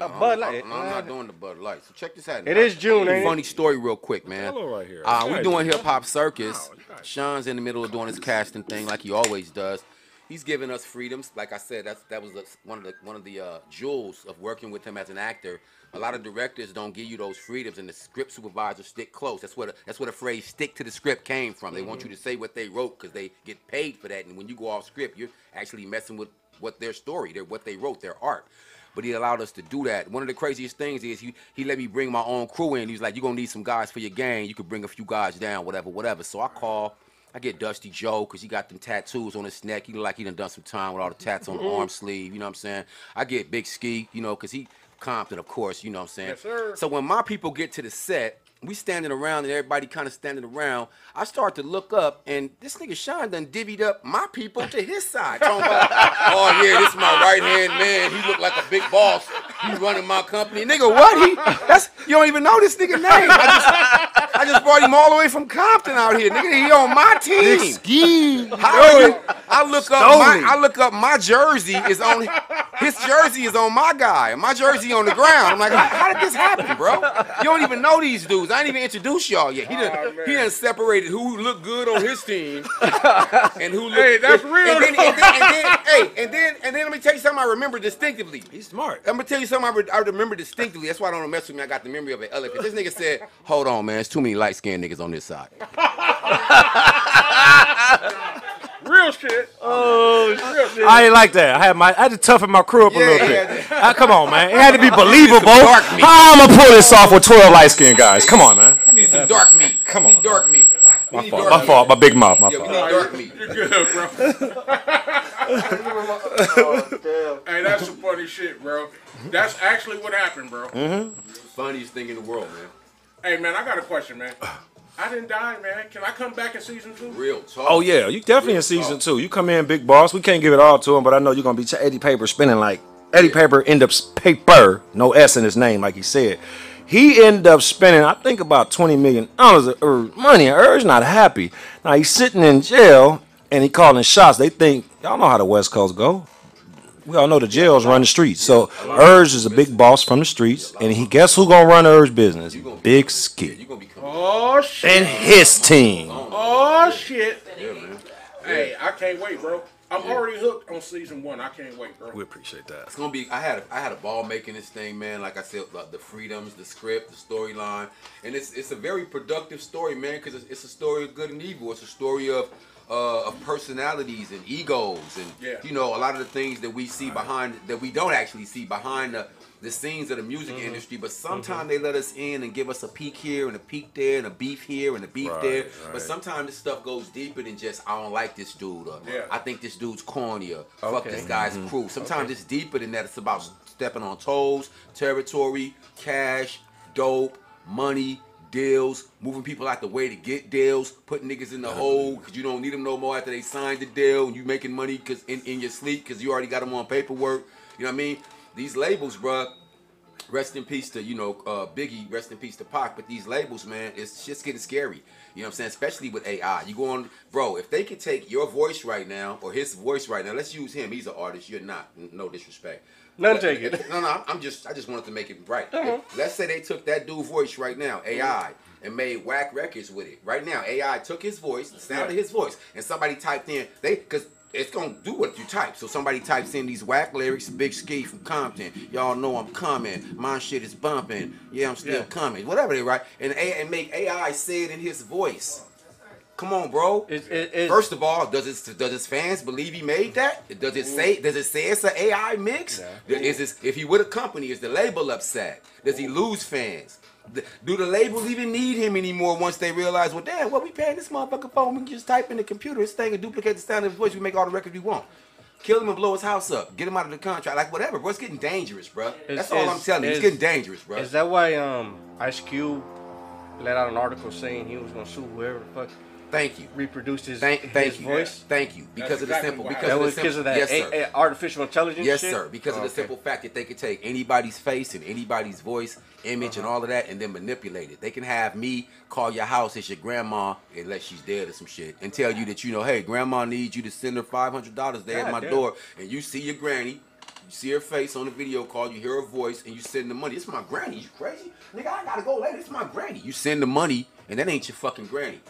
A I'm- Bud Light. I'm, I'm not doing the Bud Light. So check this out. It is June, ain't it? Funny story, real quick, man. Hello right here. Uh, we Right. doing hip hop circus. Sean's in the middle of doing his casting thing, like he always does. He's giving us freedoms. Like I said, that's that was the, one of the one of the uh, jewels of working with him as an actor. A lot of directors don't give you those freedoms, and the script supervisors stick close. That's what a, that's what a phrase "stick to the script" came from. They want you to say what they wrote because they get paid for that. And when you go off script, you're actually messing with what their story, their what they wrote, their art. But he allowed us to do that. One of the craziest things is he he let me bring my own crew in. He was like, "You're gonna need some guys for your gang. You could bring a few guys down, whatever, whatever." So I call. I get Dusty Joe because he got them tattoos on his neck. He look like he done done some time with all the tats on the mm-hmm. arm sleeve. You know what I'm saying? I get Big Ski, you know, because he Compton, of course. You know what I'm saying? Yes, sir. So when my people get to the set, we standing around and everybody kind of standing around. I start to look up and this nigga Sean done divvied up my people to his side. Talking about, oh yeah, this is my right hand man. He look like a big boss. He running my company. Nigga, what? He that's you don't even know this nigga name. I just, I just brought him all the way from Compton out here. Nigga, he on my team. Big ski. How you, I look up my I look up my jersey is on his jersey is on my guy. My jersey on the ground. I'm like, how, how did this happen, bro? You don't even know these dudes. I ain't even introduced y'all yet. He done oh, he done separated who looked good on his team and who looked Hey, that's real, And then, though. and then, and then hey, and then and then let me tell you something I remember distinctively. He's smart. I'm gonna tell you something I, re- I remember distinctly. That's why I don't mess with me. I got the memory of an elephant. This nigga said, "Hold on, man. It's too many light skinned niggas on this side." Real shit. Oh, Real shit. I ain't like that. I had my I had to toughen my crew up a little yeah, bit. Ah, come on, man. It had to be believable. some dark meat. How I'm gonna pull this off with 12 light skinned guys? Come on, man. We need some dark meat. Come We on, need dark meat. My fault. My meat. fault. My big mouth. My Yeah, we fault. need dark meat. You're good, bro. hey, that's some funny shit, bro. That's actually what happened, bro. Mm-hmm. Funniest thing in the world, man. Hey, man, I got a question, man. I didn't die, man. Can I come back in season two? Real talk. Oh yeah, you definitely in season two. You come in big boss. We can't give it all to him, but I know you're gonna be Eddie Paper spinning like Eddie Paper end up s- paper, no S in his name, like he said. He ended up spending, I think, about twenty million dollars of er, money. and Urge not happy. Now he's sitting in jail and he calling shots. They think y'all know how the West Coast go. We all know the jails run the streets. So Urge is a big boss from the streets, and he guess who gonna run Urge business? Big Ski Oh shit. and his team. Oh shit. Hey, I can't wait, bro. I'm already hooked on season one. I can't wait, bro. We appreciate that. It's gonna be. I had a, I had a ball making this thing, man. Like I said, the, the freedoms, the script, the storyline, and it's it's a very productive story, man. Because it's, it's a story of good and evil. It's a story of uh, of personalities and egos, and Yeah. you know a lot of the things that we see behind that we don't actually see behind the the scenes of the music Mm-hmm. industry. But sometimes they let us in and give us a peek here and a peek there and a beef here and a beef Right, there. right. But sometimes this stuff goes deeper than just I don't like this dude or Yeah. I think this dude's corny or fuck this guy's crew. Sometimes it's deeper than that. It's about stepping on toes, territory, cash, dope, money, deals, moving people out the way to get deals, putting niggas in the hole because you don't need them no more after they signed the deal and you making money cause in, in your sleep because you already got them on paperwork. You know what I mean? These labels, bruh, Rest in peace to you know uh, Biggie. Rest in peace to Pac. But these labels, man, it's just getting scary. You know what I'm saying? Especially with AI. You go on, bro. If they could take your voice right now or his voice right now, let's use him. He's an artist. You're not. No disrespect. None But- taken. No, no. I'm- just. I just wanted to make it right. Uh-huh. If- let's say they took that dude voice right now, AI, and made whack records with it. Right now, AI took his voice, the sound of his voice, and somebody typed in they because. It's gonna do what you type. So somebody types in these whack lyrics, Big Ski from Compton. Y'all know I'm coming. My shit is bumping. Yeah, I'm still Yeah. coming. Whatever they write, and A- and make AI say it in his voice. Come on, bro. First of all, does his does his fans believe he made that? Does it say does it say it's an AI mix? Is this if he with a company, is the label upset? Does he lose fans? Do the labels even need him anymore once they realize, well, damn, what we paying this motherfucker for? We can just type in the computer, this thing and duplicate the sound of his voice. We make all the records we want. Kill him and blow his house up. Get him out of the contract. Like whatever, bro. It's getting dangerous, bro. That's all I'm telling you. It's getting dangerous, bro. Is that why um Ice Cube let out an article saying he was gonna sue whoever the fuck? Thank you. Reproduced his, Thank, thank his you. voice. Thank you. Because of the simple. Because that of the was simple. of that yes, A- sir. A- artificial intelligence. Yes, shit? sir. Because of the Okay. simple fact that they could take anybody's face and anybody's voice, image, Uh-huh. and all of that, and then manipulate it. They can have me call your house as your grandma, unless she's dead or some shit, and tell you that you know, hey, grandma needs you to send her five hundred dollars there at God my damn. door, and you see your granny. You see her face on the video call, you hear her voice, and you send the money. It's my granny. You crazy? Nigga, I gotta go later. It's my granny. You send the money, and that ain't your fucking granny.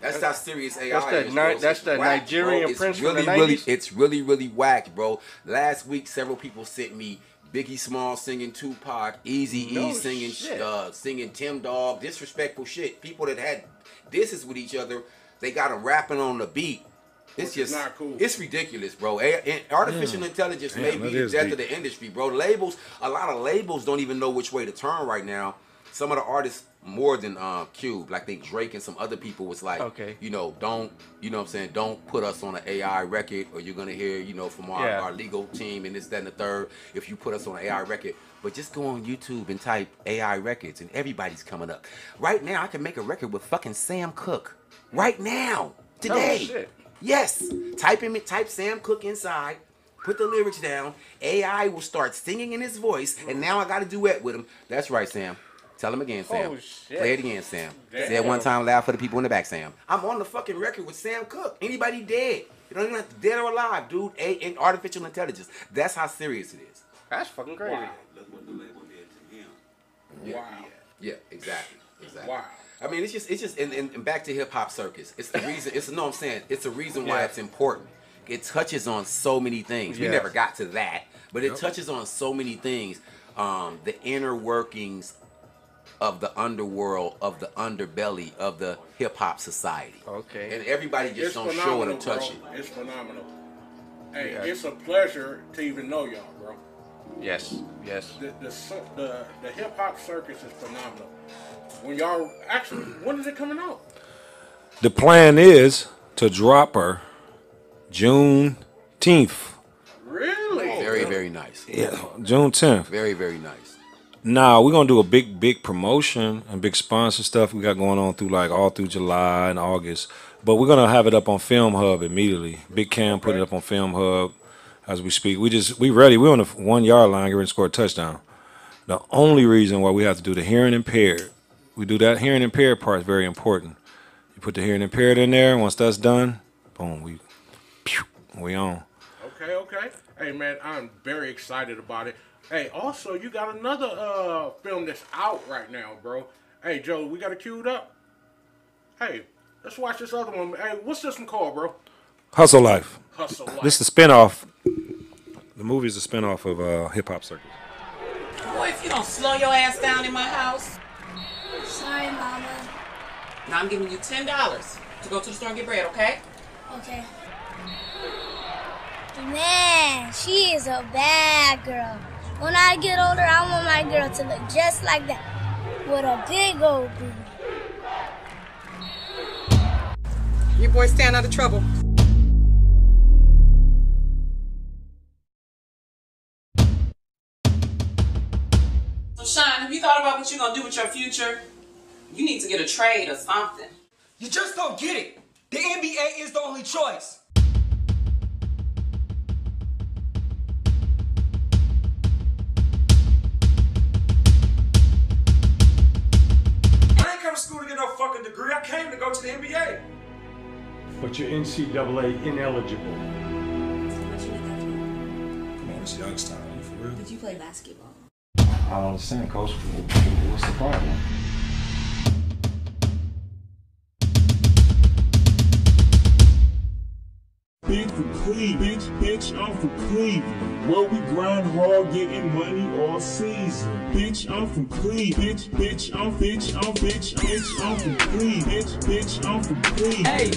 That's how serious AI That's that is. Ni- that's that whack, Nigerian bro. It's prince from really, the really, it's really, really whack, bro. Last week, several people sent me Biggie Small singing Tupac, Easy E No singing, shit. uh, singing Tim Dog, disrespectful shit. People that had disses with each other, they got them rapping on the beat. It's Which just, not cool. it's ridiculous, bro. A- and artificial Mm. intelligence Damn, may be the death deep. of the industry, bro. Labels, a lot of labels don't even know which way to turn right now. Some of the artists more than uh, Cube, like think Drake and some other people was like, Okay. you know, don't, you know what I'm saying, don't put us on an AI record or you're gonna hear, you know, from our, Yeah. our legal team and this, that, and the third, if you put us on an AI record. But just go on YouTube and type AI records and everybody's coming up. Right now, I can make a record with fucking Sam Cooke. Right now, today. Oh. Yes. Type him type Sam Cooke inside. Put the lyrics down. AI will start singing in his voice, and now I got to duet with him. That's right, Sam. Tell him again, Sam. Oh, shit. Play it again, Sam. Damn. Say it one time loud for the people in the back, Sam. I'm on the fucking record with Sam Cooke. Anybody dead? You don't even have to dead or alive, dude. A in artificial intelligence. That's how serious it is. That's fucking crazy. Wow. Yeah, Wow. Yeah, exactly. Exactly. Wow. I mean, it's just, it's just, and, and, and back to hip hop circus. It's the reason. It's no, I'm saying, it's the reason why Yeah. it's important. It touches on so many things. We never got to that, but it Yep. touches on so many things. Um, the inner workings of the underworld, of the underbelly of the hip hop society. Okay. And everybody just It's don't show it or touch bro. it. It's phenomenal. Hey, Yeah. it's a pleasure to even know y'all, bro. Yes. Yes. The the the, the hip hop circus is phenomenal. When y'all actually, when is it coming out? The plan is to drop her June 10th. Really? Very, very nice. Yeah, June 10th. Very, very nice. Now we're gonna do a big, big promotion and big sponsor stuff we got going on through like all through July and August. But we're gonna have it up on Film Hub immediately. Big Cam put it up on Film Hub as we speak. We just we ready. We're on the one yard line, ready to score a touchdown. The only reason why we have to do the hearing impaired, we do that hearing impaired part is very important. You put the hearing impaired in there. Once that's done, boom, we, pew, we on. Okay, okay. Hey man, I'm very excited about it. Hey, also you got another uh film that's out right now, bro. Hey Joe, we got it queued up. Hey, let's watch this other one. Hey, what's this one called, bro? Hustle Life. Hustle Life. This is the spinoff. The movie is a spinoff of uh, Hip Hop Circus. Boy, if you don't slow your ass down in my house. Sorry, Mama. Now I'm giving you ten dollars to go to the store and get bread, okay? Okay. Man, she is a bad girl. When I get older, I want my girl to look just like that, with a big old booty. You boys staying out of trouble. So Sean, have you thought about what you're gonna do with your future? You need to get a trade or something. You just don't get it. The NBA is the only choice. school to get no fucking degree. I came to go to the NBA. But you're NCAA ineligible. Come on, it's Youngstown. Are you for real? Did you play basketball? I don't understand, Coach. What's the problem? Cleveland, bitch, bitch, I'm from Cleveland. Where we grind hard, getting money all season. Bitch, I'm from Cleveland, bitch, bitch, I'm bitch, I'm bitch, bitch, I'm from Cleveland, bitch, bitch, I'm from Cleveland. Hey.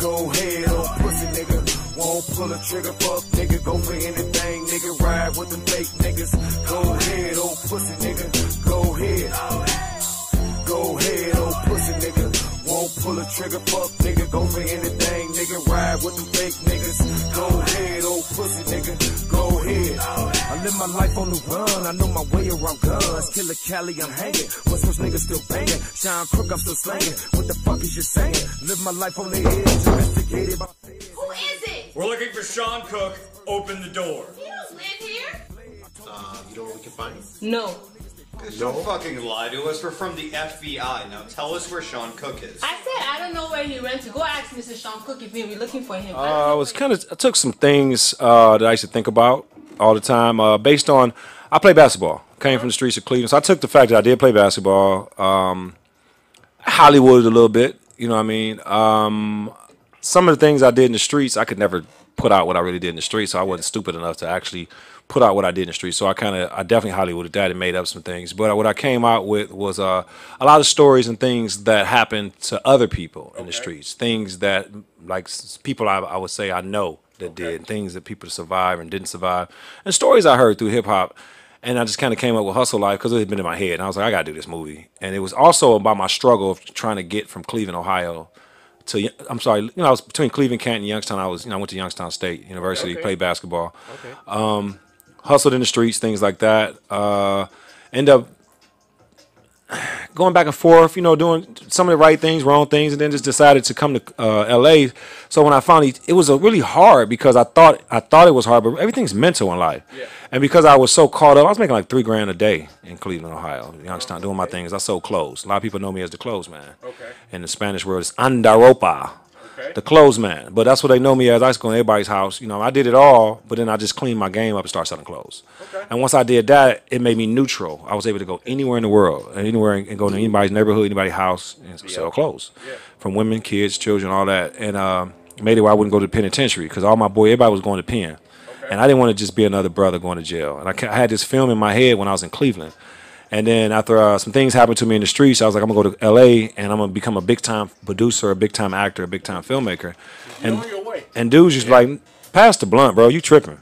Go ahead, old pussy nigga. Won't pull a trigger, fuck nigga. Go for anything, nigga. Ride with them fake niggas. Go ahead, old pussy nigga. Go ahead. Go ahead, old pussy nigga. Won't pull a trigger, fuck nigga. Go for anything, nigga. Ride with them fake niggas. Go ahead, old pussy nigga. Go ahead. I live my life on the run. I know my way around guns. Killer Cali, I'm hanging. What's those niggas still banging? Shine Crook, I'm still slanging. What the fuck is you saying? Live my life on the edge. Investigated by Who is it? We're looking for Sean Cook. Open the door. You don't live here. Uh, you know where we can find him? No. Don't fucking lie to us. We're from the FBI. Now tell us where Sean Cook is. I said I don't know where he went to. Go ask Mr. Sean Cook if he'll be looking for him. Uh, I was kind of I took some things uh, that I used to think about all the time uh, based on I play basketball. Came from the streets of Cleveland, so I took the fact that I did play basketball, um, Hollywood a little bit. You know what I mean? Um, some of the things I did in the streets, I could never put out what I really did in the streets. So I wasn't stupid enough to actually put out what I did in the streets. So I kind of, I definitely Hollywooded that and made up some things. But what I came out with was uh, a lot of stories and things that happened to other people in the streets. Things that, like people I, I would say I know that did, things that people survived and didn't survive, and stories I heard through hip hop. And I just kind of came up with Hustle Life because it had been in my head. And I was like, I got to do this movie. And it was also about my struggle of trying to get from Cleveland, Ohio to, I'm sorry, you know, I was between Cleveland, Canton, and Youngstown. I was, you know, I went to Youngstown State University, Okay. played basketball. Okay. Um, hustled in the streets, things like that. Uh, end up going back and forth, you know, doing some of the right things, wrong things, and then just decided to come to uh, L.A. So when I finally, it was a really hard because I thought I thought it was hard, but everything's mental in life. And because I was so caught up, I was making like three grand a day in Cleveland, Ohio, Youngstown, doing my things. I sold clothes. A lot of people know me as the clothes man. Okay. In the Spanish word, it's andaropa. The clothes man, but that's what they know me as. I used to go to everybody's house. You know, I did it all, but then I just cleaned my game up and started selling clothes. And once I did that, it made me neutral. I was able to go anywhere in the world, anywhere, and go to anybody's neighborhood, anybody's house, and sell clothes, from women, kids, children, all that. And um, made it where I wouldn't go to the penitentiary because all my boy, everybody was going to pen, and I didn't want to just be another brother going to jail. And I, I had this film in my head when I was in Cleveland. And then after uh, some things happened to me in the streets, I was like, I'm gonna go to L.A. and I'm gonna become a big time producer, a big time actor, a big time filmmaker. And and dudes just like, pass the blunt, bro. You tripping?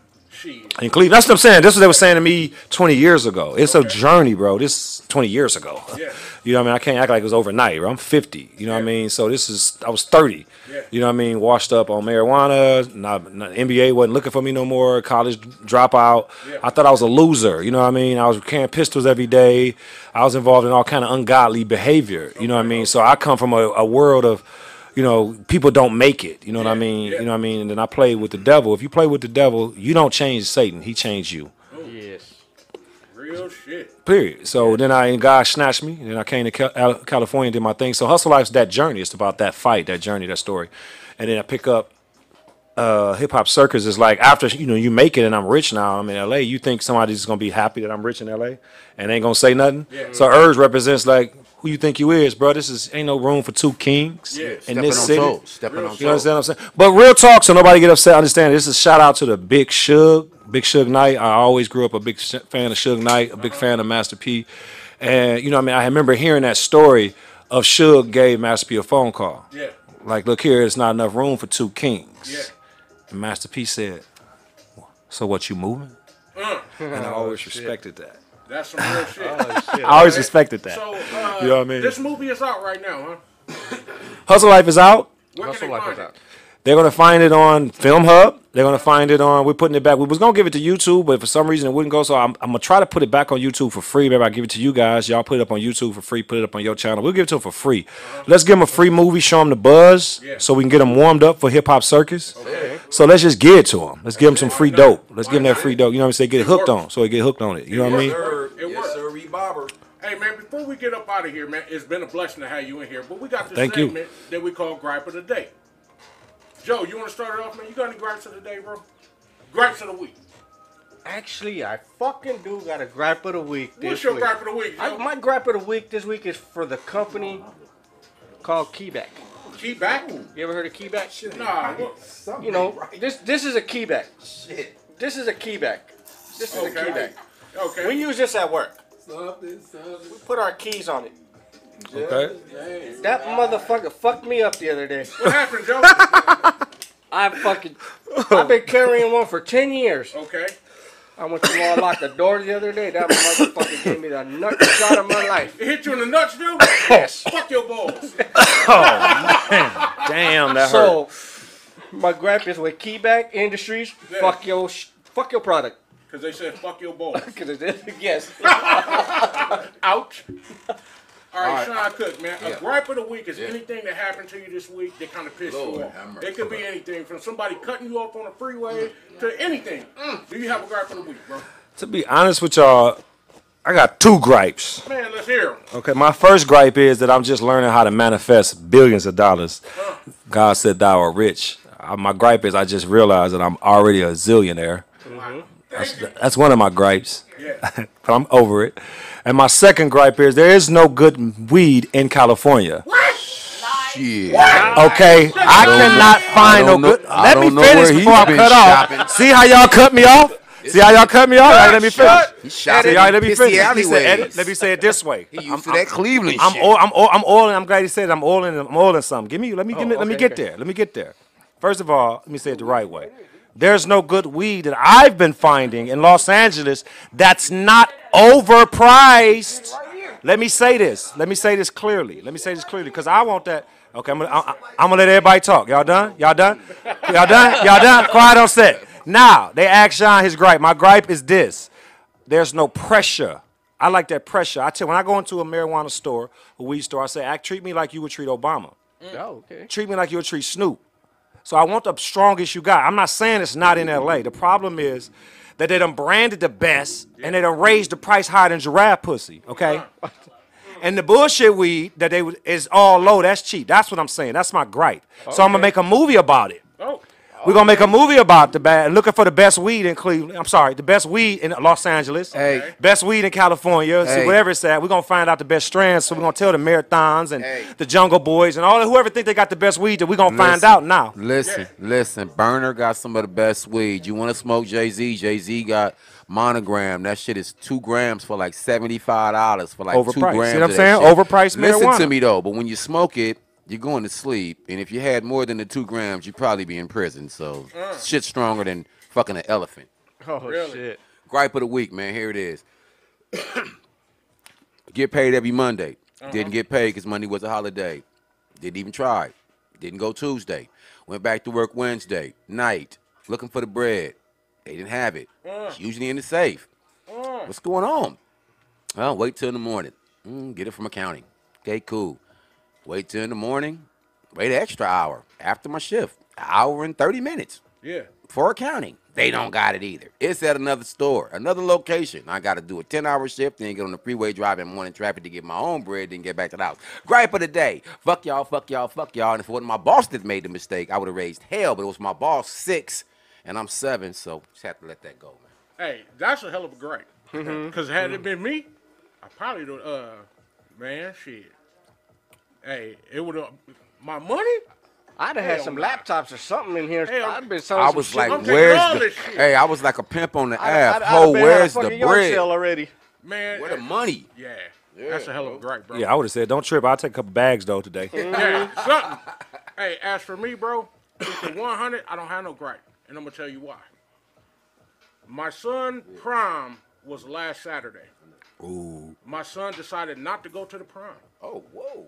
In Cleveland, that's what I'm saying. This is what they were saying to me 20 years ago. It's a journey, bro. This 20 years ago. Yeah. You know what I mean? I can't act like it was overnight, bro. I'm 50. You know what I mean? So this is I was 30. You know what I mean? Washed up on marijuana. Not, not, NBA wasn't looking for me no more. College dropout. I thought I was a loser. You know what I mean? I was carrying pistols every day. I was involved in all kind of ungodly behavior. You know what I mean? So I come from a, a world of you know, people don't make it. You know what I mean? You know what I mean? And then I played with the devil. If you play with the devil, you don't change Satan. He changed you. Yes. Real shit. Period. So then I and God snatched me, and then I came to Cal- California and did my thing. So hustle life's that journey. It's about that fight, that journey, that story. And then I pick up uh, hip hop circus is like after you know you make it and I'm rich now. I'm in LA. You think somebody's gonna be happy that I'm rich in LA and ain't gonna say nothing? So Urge represents like who you think you is, bro. This is ain't no room for two kings Yeah, in stepping this on city. toes, stepping on You understand what I'm saying? But real talk, so nobody get upset. Understand this is a shout out to the Big Suge, Big Suge Knight. I always grew up a big Sh- fan of Suge Knight, a big fan of Master P. And you know, what I mean, I remember hearing that story of Suge gave Master P a phone call. Yeah. Like, look here, it's not enough room for two kings. Yeah. And Master P said, "So what you moving?" Mm. And I always respected that. That's some real shit. I always respected that. So, uh, You know what I mean? This movie is out right now, huh? Hustle Life is out. Where can they find it? They're gonna find it on Film Hub. They're gonna find it on. We're putting it back. We was gonna give it to YouTube, but for some reason it wouldn't go. So I'm, I'm gonna try to put it back on YouTube for free. Maybe I give it to you guys. Y'all put it up on YouTube for free. Put it up on your channel. We'll give it to them for free. Let's give them a free movie. Show them the buzz, so we can get them warmed up for Hip Hop Circus. So let's just give it to them. Let's give them some free dope. Let's give them that free dope. You know what I'm saying? Get it hooked on. So they get hooked on it. You know what I mean? It works. Sir, Bobber. Hey man, before we get up out of here, man, it's been a blessing to have you in here. But we got this Thank you. segment that we call gripe of the day. Joe, you want to start it off, man? You got any gripes of the day, bro? Gripes of the week. Actually, I fucking do got a gripe of the week. This What's your week. gripe of the week, I, Joe? my gripe of the week this week is for the company called Key-Bak. Key-Bak? You ever heard of Key-Bak? Shit, Nah. what- You know, this this is a Key-Bak. Shit. This is a Key-Bak. This is a Okay. Key-Bak. Okay. We use this at work. Something, something. We put our keys on it. Okay. That motherfucker fucked me up the other day. What happened, Joe? I fucking, I've been carrying one for ten years. okay. I went to unlock the door the other day. That motherfucker gave me the nut shot of my life. It hit you in the nuts, dude? Yes. Fuck your balls. Oh man, damn, that hurt. so, my gripe is with Key-Bak Industries. Yeah. Fuck your, fuck your product. Because they said fuck your balls. Because it is, yes. Ouch. All right, All right. Sean Cook, man. Yeah. A gripe of the week is Yeah. anything that happened to you this week that kind of pissed Lord you off. have mercy. It could be anything from somebody cutting you off on a freeway to anything. Do you have a gripe of the week, bro? To be honest with y'all, I got two gripes. Man, let's hear 'em. Okay, my first gripe is that I'm just learning how to manifest billions of dollars. God said thou art rich. Uh, My gripe is I just realized that I'm already a zillionaire. That's, that's one of my gripes. but I'm over it. And my second gripe is there is no good weed in California. Shit. Okay, I cannot find no know- good. Let me finish before I cut shopping. off. See how y'all cut me off? See how y'all cut me off? All right, let me finish. He's shopping See, all right, let me finish. Let me, say, alleyways. let me say it this way. He used to that Cleveland I'm shit. oil, I'm oil, I'm oiling. I'm glad he said it. I'm oiling. I'm oiling something. Give me. Let me. Give oh, me. Oh, let me get okay. there. Let me get there. First of all, let me say it the right way. There's no good weed that I've been finding in Los Angeles that's not overpriced. Let me say this. Let me say this clearly. Let me say this clearly because I want that. Okay, I'm gonna, I, I'm gonna let everybody talk. Y'all done? Y'all done? Y'all done? Y'all done? Quiet on set. Now they ask Sean his gripe. My gripe is this: there's no pressure. I like that pressure. I tell when I go into a marijuana store, a weed store, I say, act treat me like you would treat Obama. Mm. Oh, okay. Treat me like you would treat Snoop. So I want the strongest you got. I'm not saying it's not in LA. The problem is that they done branded the best and they done raised the price higher than giraffe pussy. Okay. And the bullshit weed that they is all low. That's cheap. That's what I'm saying. That's my gripe. So I'm gonna make a movie about it. Oh. We're gonna make a movie about the bad, looking for the best weed in Cleveland. I'm sorry, the best weed in Los Angeles. Hey. Best weed in California. See, Hey. wherever it's at, we're gonna find out the best strands. So we're gonna tell the marathons and Hey. the Jungle Boys and all whoever think they got the best weed that we're gonna find Listen, out now. Listen, listen. Berner got some of the best weed. You want to smoke Jay Z? Jay Z got monogram. That shit is two grams for like seventy five dollars for like two Overpriced. See grams. what I'm saying? shit. Overpriced Listen to me though. But when you smoke it, you're going to sleep. And if you had more than the two grams, you'd probably be in prison. So Mm. shit's stronger than fucking an elephant. Oh Really? shit. Gripe of the week, man. Here it is. get paid every Monday. Uh-huh. Didn't get paid because Monday was a holiday. Didn't even try. Didn't go Tuesday. Went back to work Wednesday night looking for the bread. They didn't have it. Uh. It's usually in the safe. Uh. What's going on? Well, wait till in the morning. Mm, get it from accounting. Okay, cool. Wait till in the morning. Wait an extra hour after my shift. Hour and 30 minutes Yeah. for accounting. They don't got it either. It's at another store, another location. I got to do a 10 hour shift, then get on the freeway driving in morning traffic to get my own bread, then get back to the house. Gripe of the day. Fuck y'all, fuck y'all, fuck y'all. And if it wasn't my boss that made the mistake, I would have raised hell, but it was my boss six, and I'm seven, so just have to let that go, man. Hey, that's a hell of a gripe. Because had it been me, I probably would, uh, man, shit. Hey, it would have, my money? I'd have had Hell some no. laptops or something in here. Hell, I'd been selling I some was shit. like, I'm taking where's all the. this shit. Hey, I was like a pimp on the I'd- app. I'd- I'd have been at a where's the fucking yard bread? sale already. Man, Where the money? Yeah. That's a hell of a gripe, bro. Yeah, I would have said, don't trip. I'll take a couple bags though today. Yeah, something. Hey, as for me, bro, with the 100, I don't have no gripe. And I'm going to tell you why. My son prom was last Saturday. Ooh. My son decided not to go to the prom. Oh, whoa.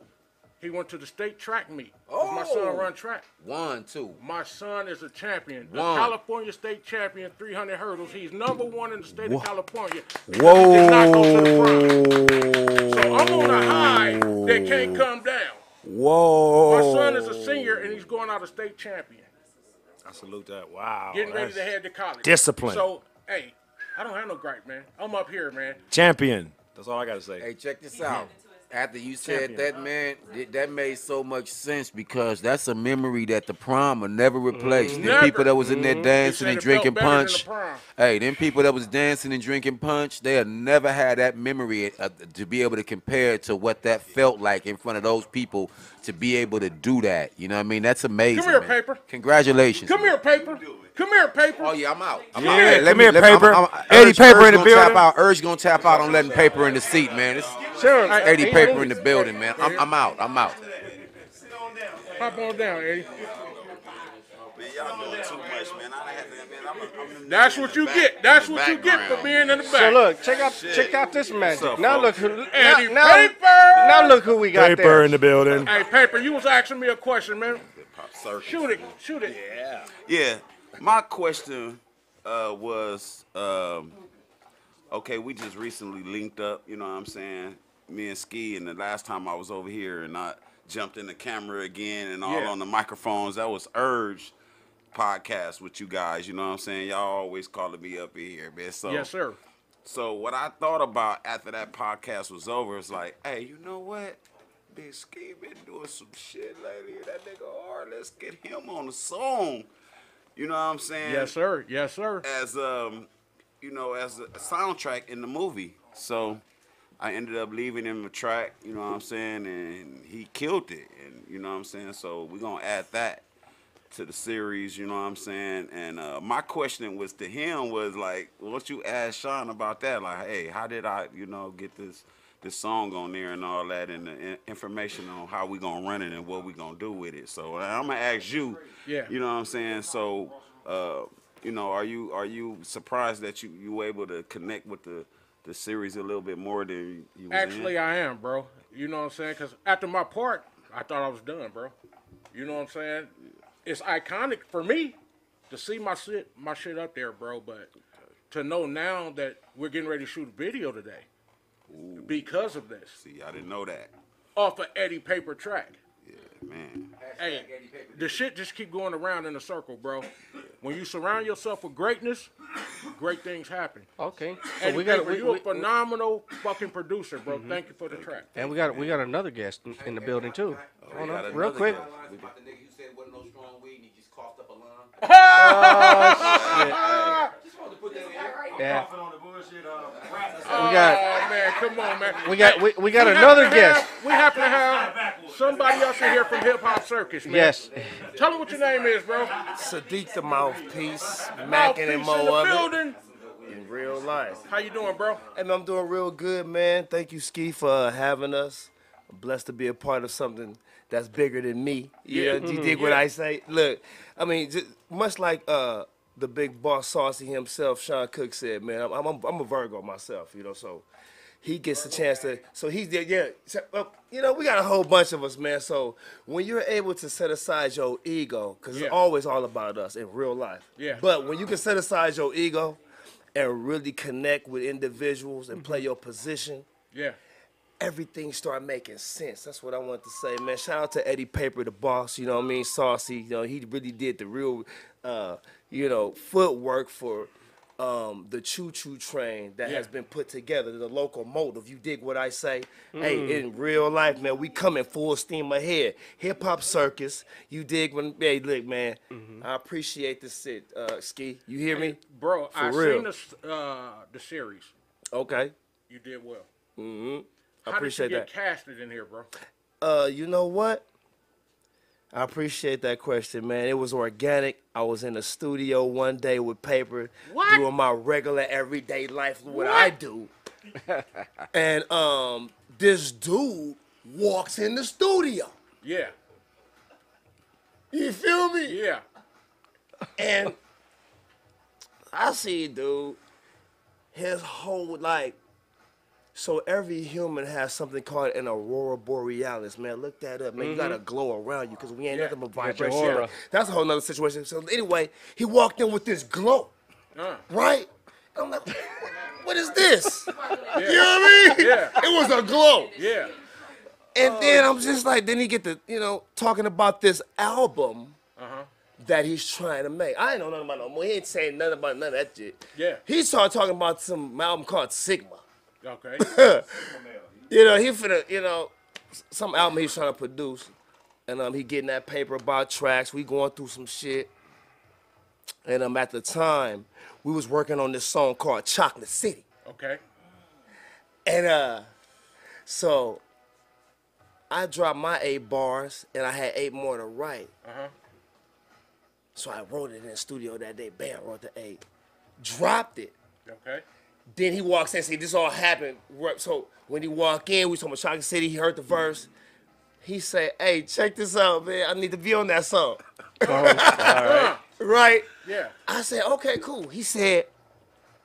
He went to the state track meet. 'cause My son Oh. run track. One, two. My son is a champion. The One. California state champion, 300 hurdles. He's number one in the state Whoa. of California. because he did not go to the prom. So I'm on a high that can't come down. Whoa. My son is a senior and he's going out a state champion. I salute that. Wow. getting ready to head to college. discipline. So, hey, I don't have no gripe, man. I'm up here, man. Champion. That's all I gotta say. Hey, check this out. After you said Champion. that, man, th- that made so much sense because that's a memory that the prom will never replace. Them Never. people that was in there Mhm. dancing They and said it felt drinking punch. the. Hey, them people that was dancing and drinking punch, they'll never had that memory uh, to be able to compare to what that felt like in front of those people to be able to do that. You know what I mean? That's amazing. Come here, man. paper. Congratulations. Come here, paper. Come here, paper. Oh yeah, I'm out. I'm Yeah. out. Hey, let Come me, here, let me- I'm- Paper. I'm- Eddie Urge- Paper Urge in the gonna Tap building. out. Urge gonna tap out on letting paper in the seat, man. It's, Sure. Eddie Hey, Paper hey, in the building, man. I'm, I'm out. I'm out. Hop on down, Eddie. Man, y'all doing too much, man. I had to, man, I'm, I'm That's what you back- get. That's what you get for being in the back. So look, check out Shit. check out this magic. up, now look who now, Eddie now, Paper. now look who we got Paper there. in the building. Hey, paper, you was asking me a question, man. Shoot it. Shoot it. Yeah. Yeah. My question uh, was, um, okay, we just recently linked up. You know what I'm saying? Me and Ski, and the last time I was over here, and I jumped in the camera again, and all Yeah. on the microphones. That was Urge podcast with you guys. You know what I'm saying? Y'all always calling me up in here, man. So yes, sir. So what I thought about after that podcast was over is like, hey, you know what? Big Ski been doing some shit lately. That nigga hard. Let's get him on the song. You know what I'm saying? Yes, sir. Yes, sir. As um, you know, as a soundtrack in the movie. So I ended up leaving him a track. You know what I'm saying? And he killed it. And you know what I'm saying? So we're gonna add that to the series, you know what I'm saying? And uh, my question was to him was like, what you asked Sean about that? Like, hey, how did I, you know, get this this song on there and all that, and the in- information on how we gonna run it and what we gonna do with it. So I'm gonna ask you, Yeah. you know what I'm saying? So, uh, you know, are you are you surprised that you you were able to connect with the the series a little bit more than you Actually, in? I am, bro. You know what I'm saying? Because after my part, I thought I was done, bro. You know what I'm saying? It's iconic for me to see my shit, my shit up there, bro. But to know now that we're getting ready to shoot a video today because of this, See, I didn't know that. off of Eddie Paper track. Man, Hey, the shit just keep going around in a circle, bro. When you surround yourself with greatness, great things happen. Okay. So Eddie we got Paper, we, you a we, phenomenal fucking producer, bro. Mm-hmm. Thank you for the track. and we got we got another guest in, in the building too. Oh, Hold got on, real another quick. guy. Shit. Yeah. We got Oh man, come on, man. We got- we- we got happen another guest. have- we happen to have somebody else in here from Hip Hop Circus, man. Yes. Tell them what your name is, bro. Sadiq the mouthpiece, Mackin' Mouthpiece and in Mo the of it. building. In real life. How you doing, bro? Hey, man, I'm doing real good, man. Thank you, Ski, for uh, having us. I'm blessed to be a part of something that's bigger than me. You, Yeah. know, you dig what I say? Look, I mean, just, much like uh, the big boss Saucy himself, Sean Cook said, man, I'm, I'm, I'm a Virgo myself, you know, so he gets a chance to. So he's there, yeah. So, uh, you know, we got a whole bunch of us, man. So when you're able to set aside your ego, because Yeah. it's always all about us in real life. Yeah. But when you can set aside your ego and really connect with individuals and Mm-hmm. play your position, Yeah. everything start making sense. That's what I want to say, man. Shout out to Eddie Paper, the boss. You know what I mean? Saucy. You know he really did the real, uh, you know, footwork for um, the choo choo train that has been put together. The locomotive. You dig what I say? Mm. Hey, in real life, man, we coming full steam ahead. Hip hop circus. You dig when? Hey, look, man. Mm-hmm. I appreciate this shit, uh, Ski. You hear me? Bro, For I real. seen the uh, the series. Okay. You did well. Mm-hmm. I How appreciate did you that. get casted in here, bro? Uh, you know what? I appreciate that question, man. It was organic. I was in the studio one day with paper, What? doing my regular everyday life, what, What? I do. and um, this dude walks in the studio. Yeah. You feel me? Yeah. And I see, dude, his whole like. So every human has something called an aurora borealis, man. Look that up, man. You got a glow around you because we ain't Yeah. nothing but Mm-hmm. vibration. That's a whole nother situation. So anyway, he walked in with this glow, Uh, right? I'm like, what is this? yeah. You know what I mean? Yeah. It was a glow. Yeah. And then I'm just like, then he get to, you know, talking about this album Uh-huh. that he's trying to make. I ain't know nothing about no more. He ain't saying nothing about none of that shit. Yeah. He started talking about some album called Sigma. Okay. you know, he finna, you know, some album he's trying to produce, and um, he getting that paper about tracks. We going through some shit, and um, at the time, we was working on this song called Chocolate City, Okay. and uh, so I dropped my eight bars, and I had eight more to write. Uh huh. So I wrote it in the studio that day. Bam, wrote the eight, dropped it. Okay. Then he walks in. And see, this all happened. So when he walk in, we talking about Chocolate City. He heard the verse. He say, "Hey, check this out, man. I need to be on that song." Oh, right. right? Yeah. I said, "Okay, cool." He said,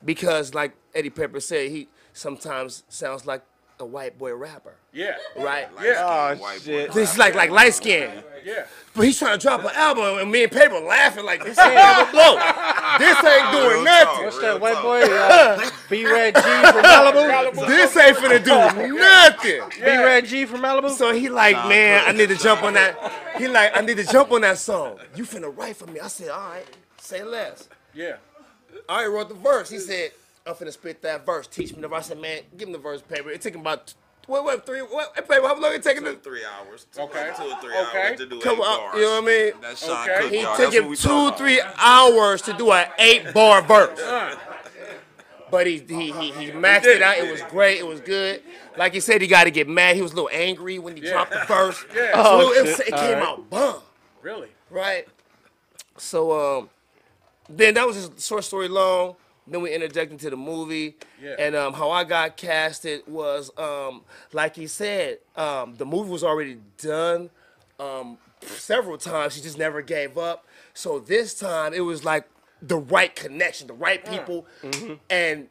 because like Eddie Paper said, he sometimes sounds like a white boy rapper. Yeah. Right? Yeah. Oh shit. This is like like light skin. Yeah. But he's trying to drop an album, and me and Paper laughing like this ain't ever blow. This ain't doing nothing. What's that white boy? Uh, B Red G from Malibu. This ain't finna do nothing. B Red G from Malibu. So he like, man, I need to jump on that. He like, I need to jump on that song. You finna write for me? I said, all right, say less. Yeah. I wrote the verse. He said, I'm finna spit that verse. Teach me the verse. I said, man, give him the verse paper. It took him about what, what, three, what, paper? How long it taking? to- Three hours. Okay. Two or three Okay. hours to do Come eight on, bars. you know what I mean? That's Sean Okay. Cook, He y'all. took That's him two, talking three hours to do an eight bar verse. But he he he, he maxed it out. It was great. It was good. Like he said, he got to get mad. He was a little angry when he Yeah. dropped the verse. Yeah. So Oh, it, was- it came right. out bum. really? right? So um, then that was just short story long. Then we interject into the movie, Yeah. and um, how I got casted was um, like he said, um, the movie was already done um, several times. He just never gave up. So this time it was like the right connection, the right people, and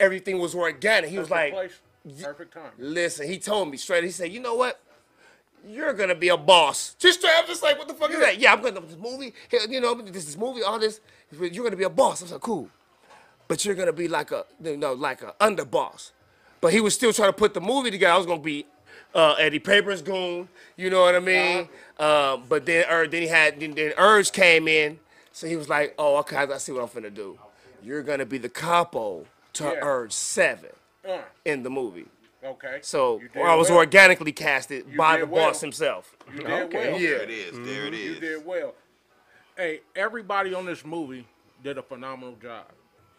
everything was organic. He was like, place, perfect time. listen, he told me straight. He said, you know what? You're gonna be a boss. Just straight up, just like, what the fuck is that? Yeah, I'm gonna this movie. You know, this this movie, all this. You're gonna be a boss. I was like, cool, but you're gonna be like a, you know, like a underboss. But he was still trying to put the movie together. I was gonna be uh, Eddie Paper's goon. You know what I mean? Um, but then, Ur- then he had then, then Urge came in, so he was like, oh, okay, I see what I'm finna do. You're gonna be the capo to Yeah. Urge Seven Uh, in the movie. okay. So You I was well. organically casted You by the well. boss himself. You did Okay. well. Yeah. There it is. There it You did well. Hey, everybody on this movie did a phenomenal job.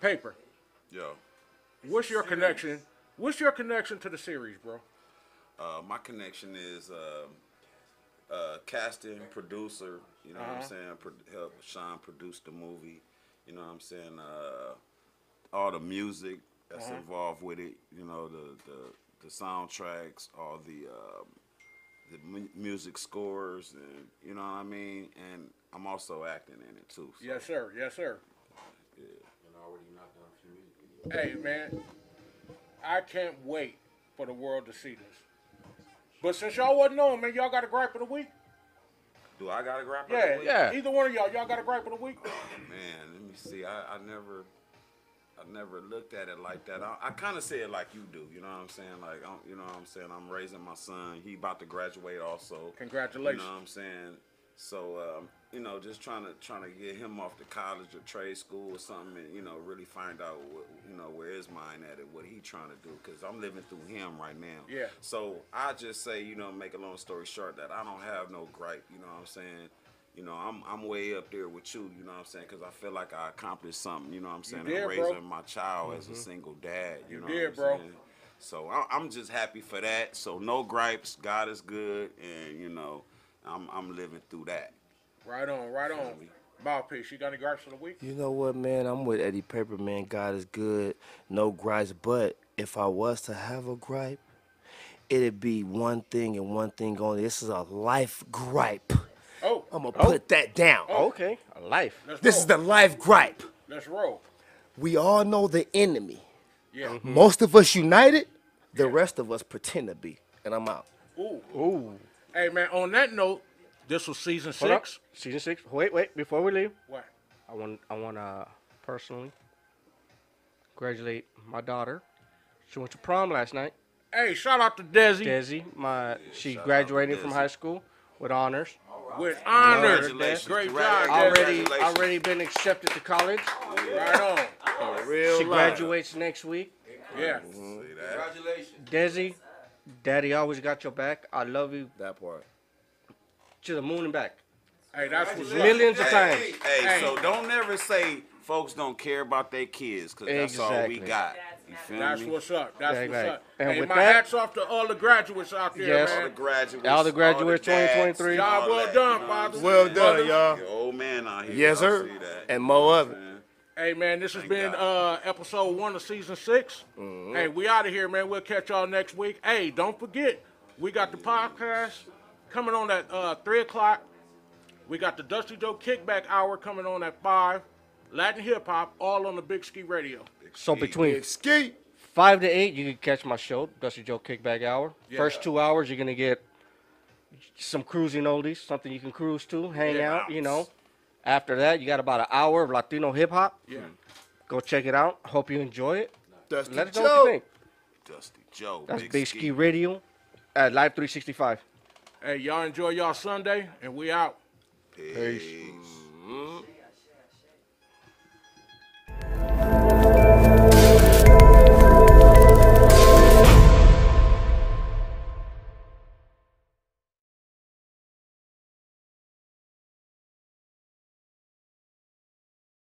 Paper, Yo, what's your connection? What's your connection to the series, bro? uh, my connection is um, uh, casting, producer. You know what Uh-huh. I'm saying? Pro- help Sean produce the movie. You know what I'm saying? Uh, all the music that's Uh-huh. involved with it. You know the the, the soundtracks, all the um, the mu- music scores, and you know what I mean. And I'm also acting in it too. so, Yes, sir. Yes, sir. Yeah. Hey, man, I can't wait for the world to see this. But since y'all wasn't on, man, y'all got a gripe of the week. Do I got a grapper? Yeah, Yeah. Either one of y'all, y'all got a gripe of the week. Man, let me see. I, I never, I never looked at it like that. I, I kind of say it like you do. You know what I'm saying? Like, I'm, you know what I'm saying? I'm raising my son. He about to graduate also. Congratulations. You know what I'm saying? So, um, you know, just trying to trying to get him off to college or trade school or something, and you know, really find out what you know where his mind at and what he trying to do. Cause I'm living through him right now. Yeah. So I just say, you know, make a long story short, that I don't have no gripe. You know what I'm saying? You know, I'm I'm way up there with you. You know what I'm saying? Cause I feel like I accomplished something. You know what I'm saying? did, in bro. raising my child as a mm-hmm. single dad. You, You know did, what I'm bro. saying? So I, I'm just happy for that. So no gripes. God is good, and you know, I'm I'm living through that. Right on, right on. Ball Mouthpiece, you got any gripes of the week? You know what, man? I'm with Eddie Paper, man. God is good. No gripes. But if I was to have a gripe, it'd be one thing and one thing only. This is a life gripe. Oh, I'm going oh. to put that down. Oh. Okay, a life. let's This roll. is the life gripe. Let's roll. We all know the enemy. Yeah. Mm-hmm. Most of us united, the rest of us pretend to be. And I'm out. Ooh. Ooh. Hey, man, on that note, this was season Hold up. six. Season six. Wait, wait. Before we leave, What? I want I want to personally congratulate my daughter. She went to prom last night. Hey, shout out to Desi Desi, my she graduated from high school with honors. with honors. Congratulations. Great job, Desi. Already Congratulations. already been accepted to college. Right on. Oh, real She life. graduates next week. Yeah. Congratulations. Desi, Daddy always got your back. I love you. That part. To the moon and back. Hey, that's what's up. Millions of times. Hey, hey, so don't never say folks don't care about their kids, cause that's all we Exactly. got. You feel That's me? what's up. That's Right, what's right. up. And hey, with my that- hats off to all the graduates out there, Yes. man. All the graduates. All the graduates, all the dads, 2023. Job all well that, done, you know what I'm father. Well saying? done, y'all. Your old man out here. Yes, y'all sir. see that. And more of it. Hey man, this has been uh, episode one of season 6 Mm-hmm. Hey, we out of here, man. We'll catch y'all next week. Hey, don't forget, we got the podcast coming on at uh, three o'clock. We got the Dusty Joe Kickback Hour coming on at five. Latin hip hop, all on the Big Ski Radio. So between Big ski. five to eight, you can catch my show, Dusty Joe Kickback Hour. Yeah. First two hours, you're gonna get some cruising oldies, something you can cruise to, hang Yeah. out. You know. After that, you got about an hour of Latino hip hop. Yeah. Go check it out. Hope you enjoy it. Dusty Let us know Joe. what you think. Dusty Joe. That's Big, Big Ski. Ski Radio at Live 365. Hey, y'all enjoy y'all Sunday, and we out. Peace. Peace. Mm -hmm.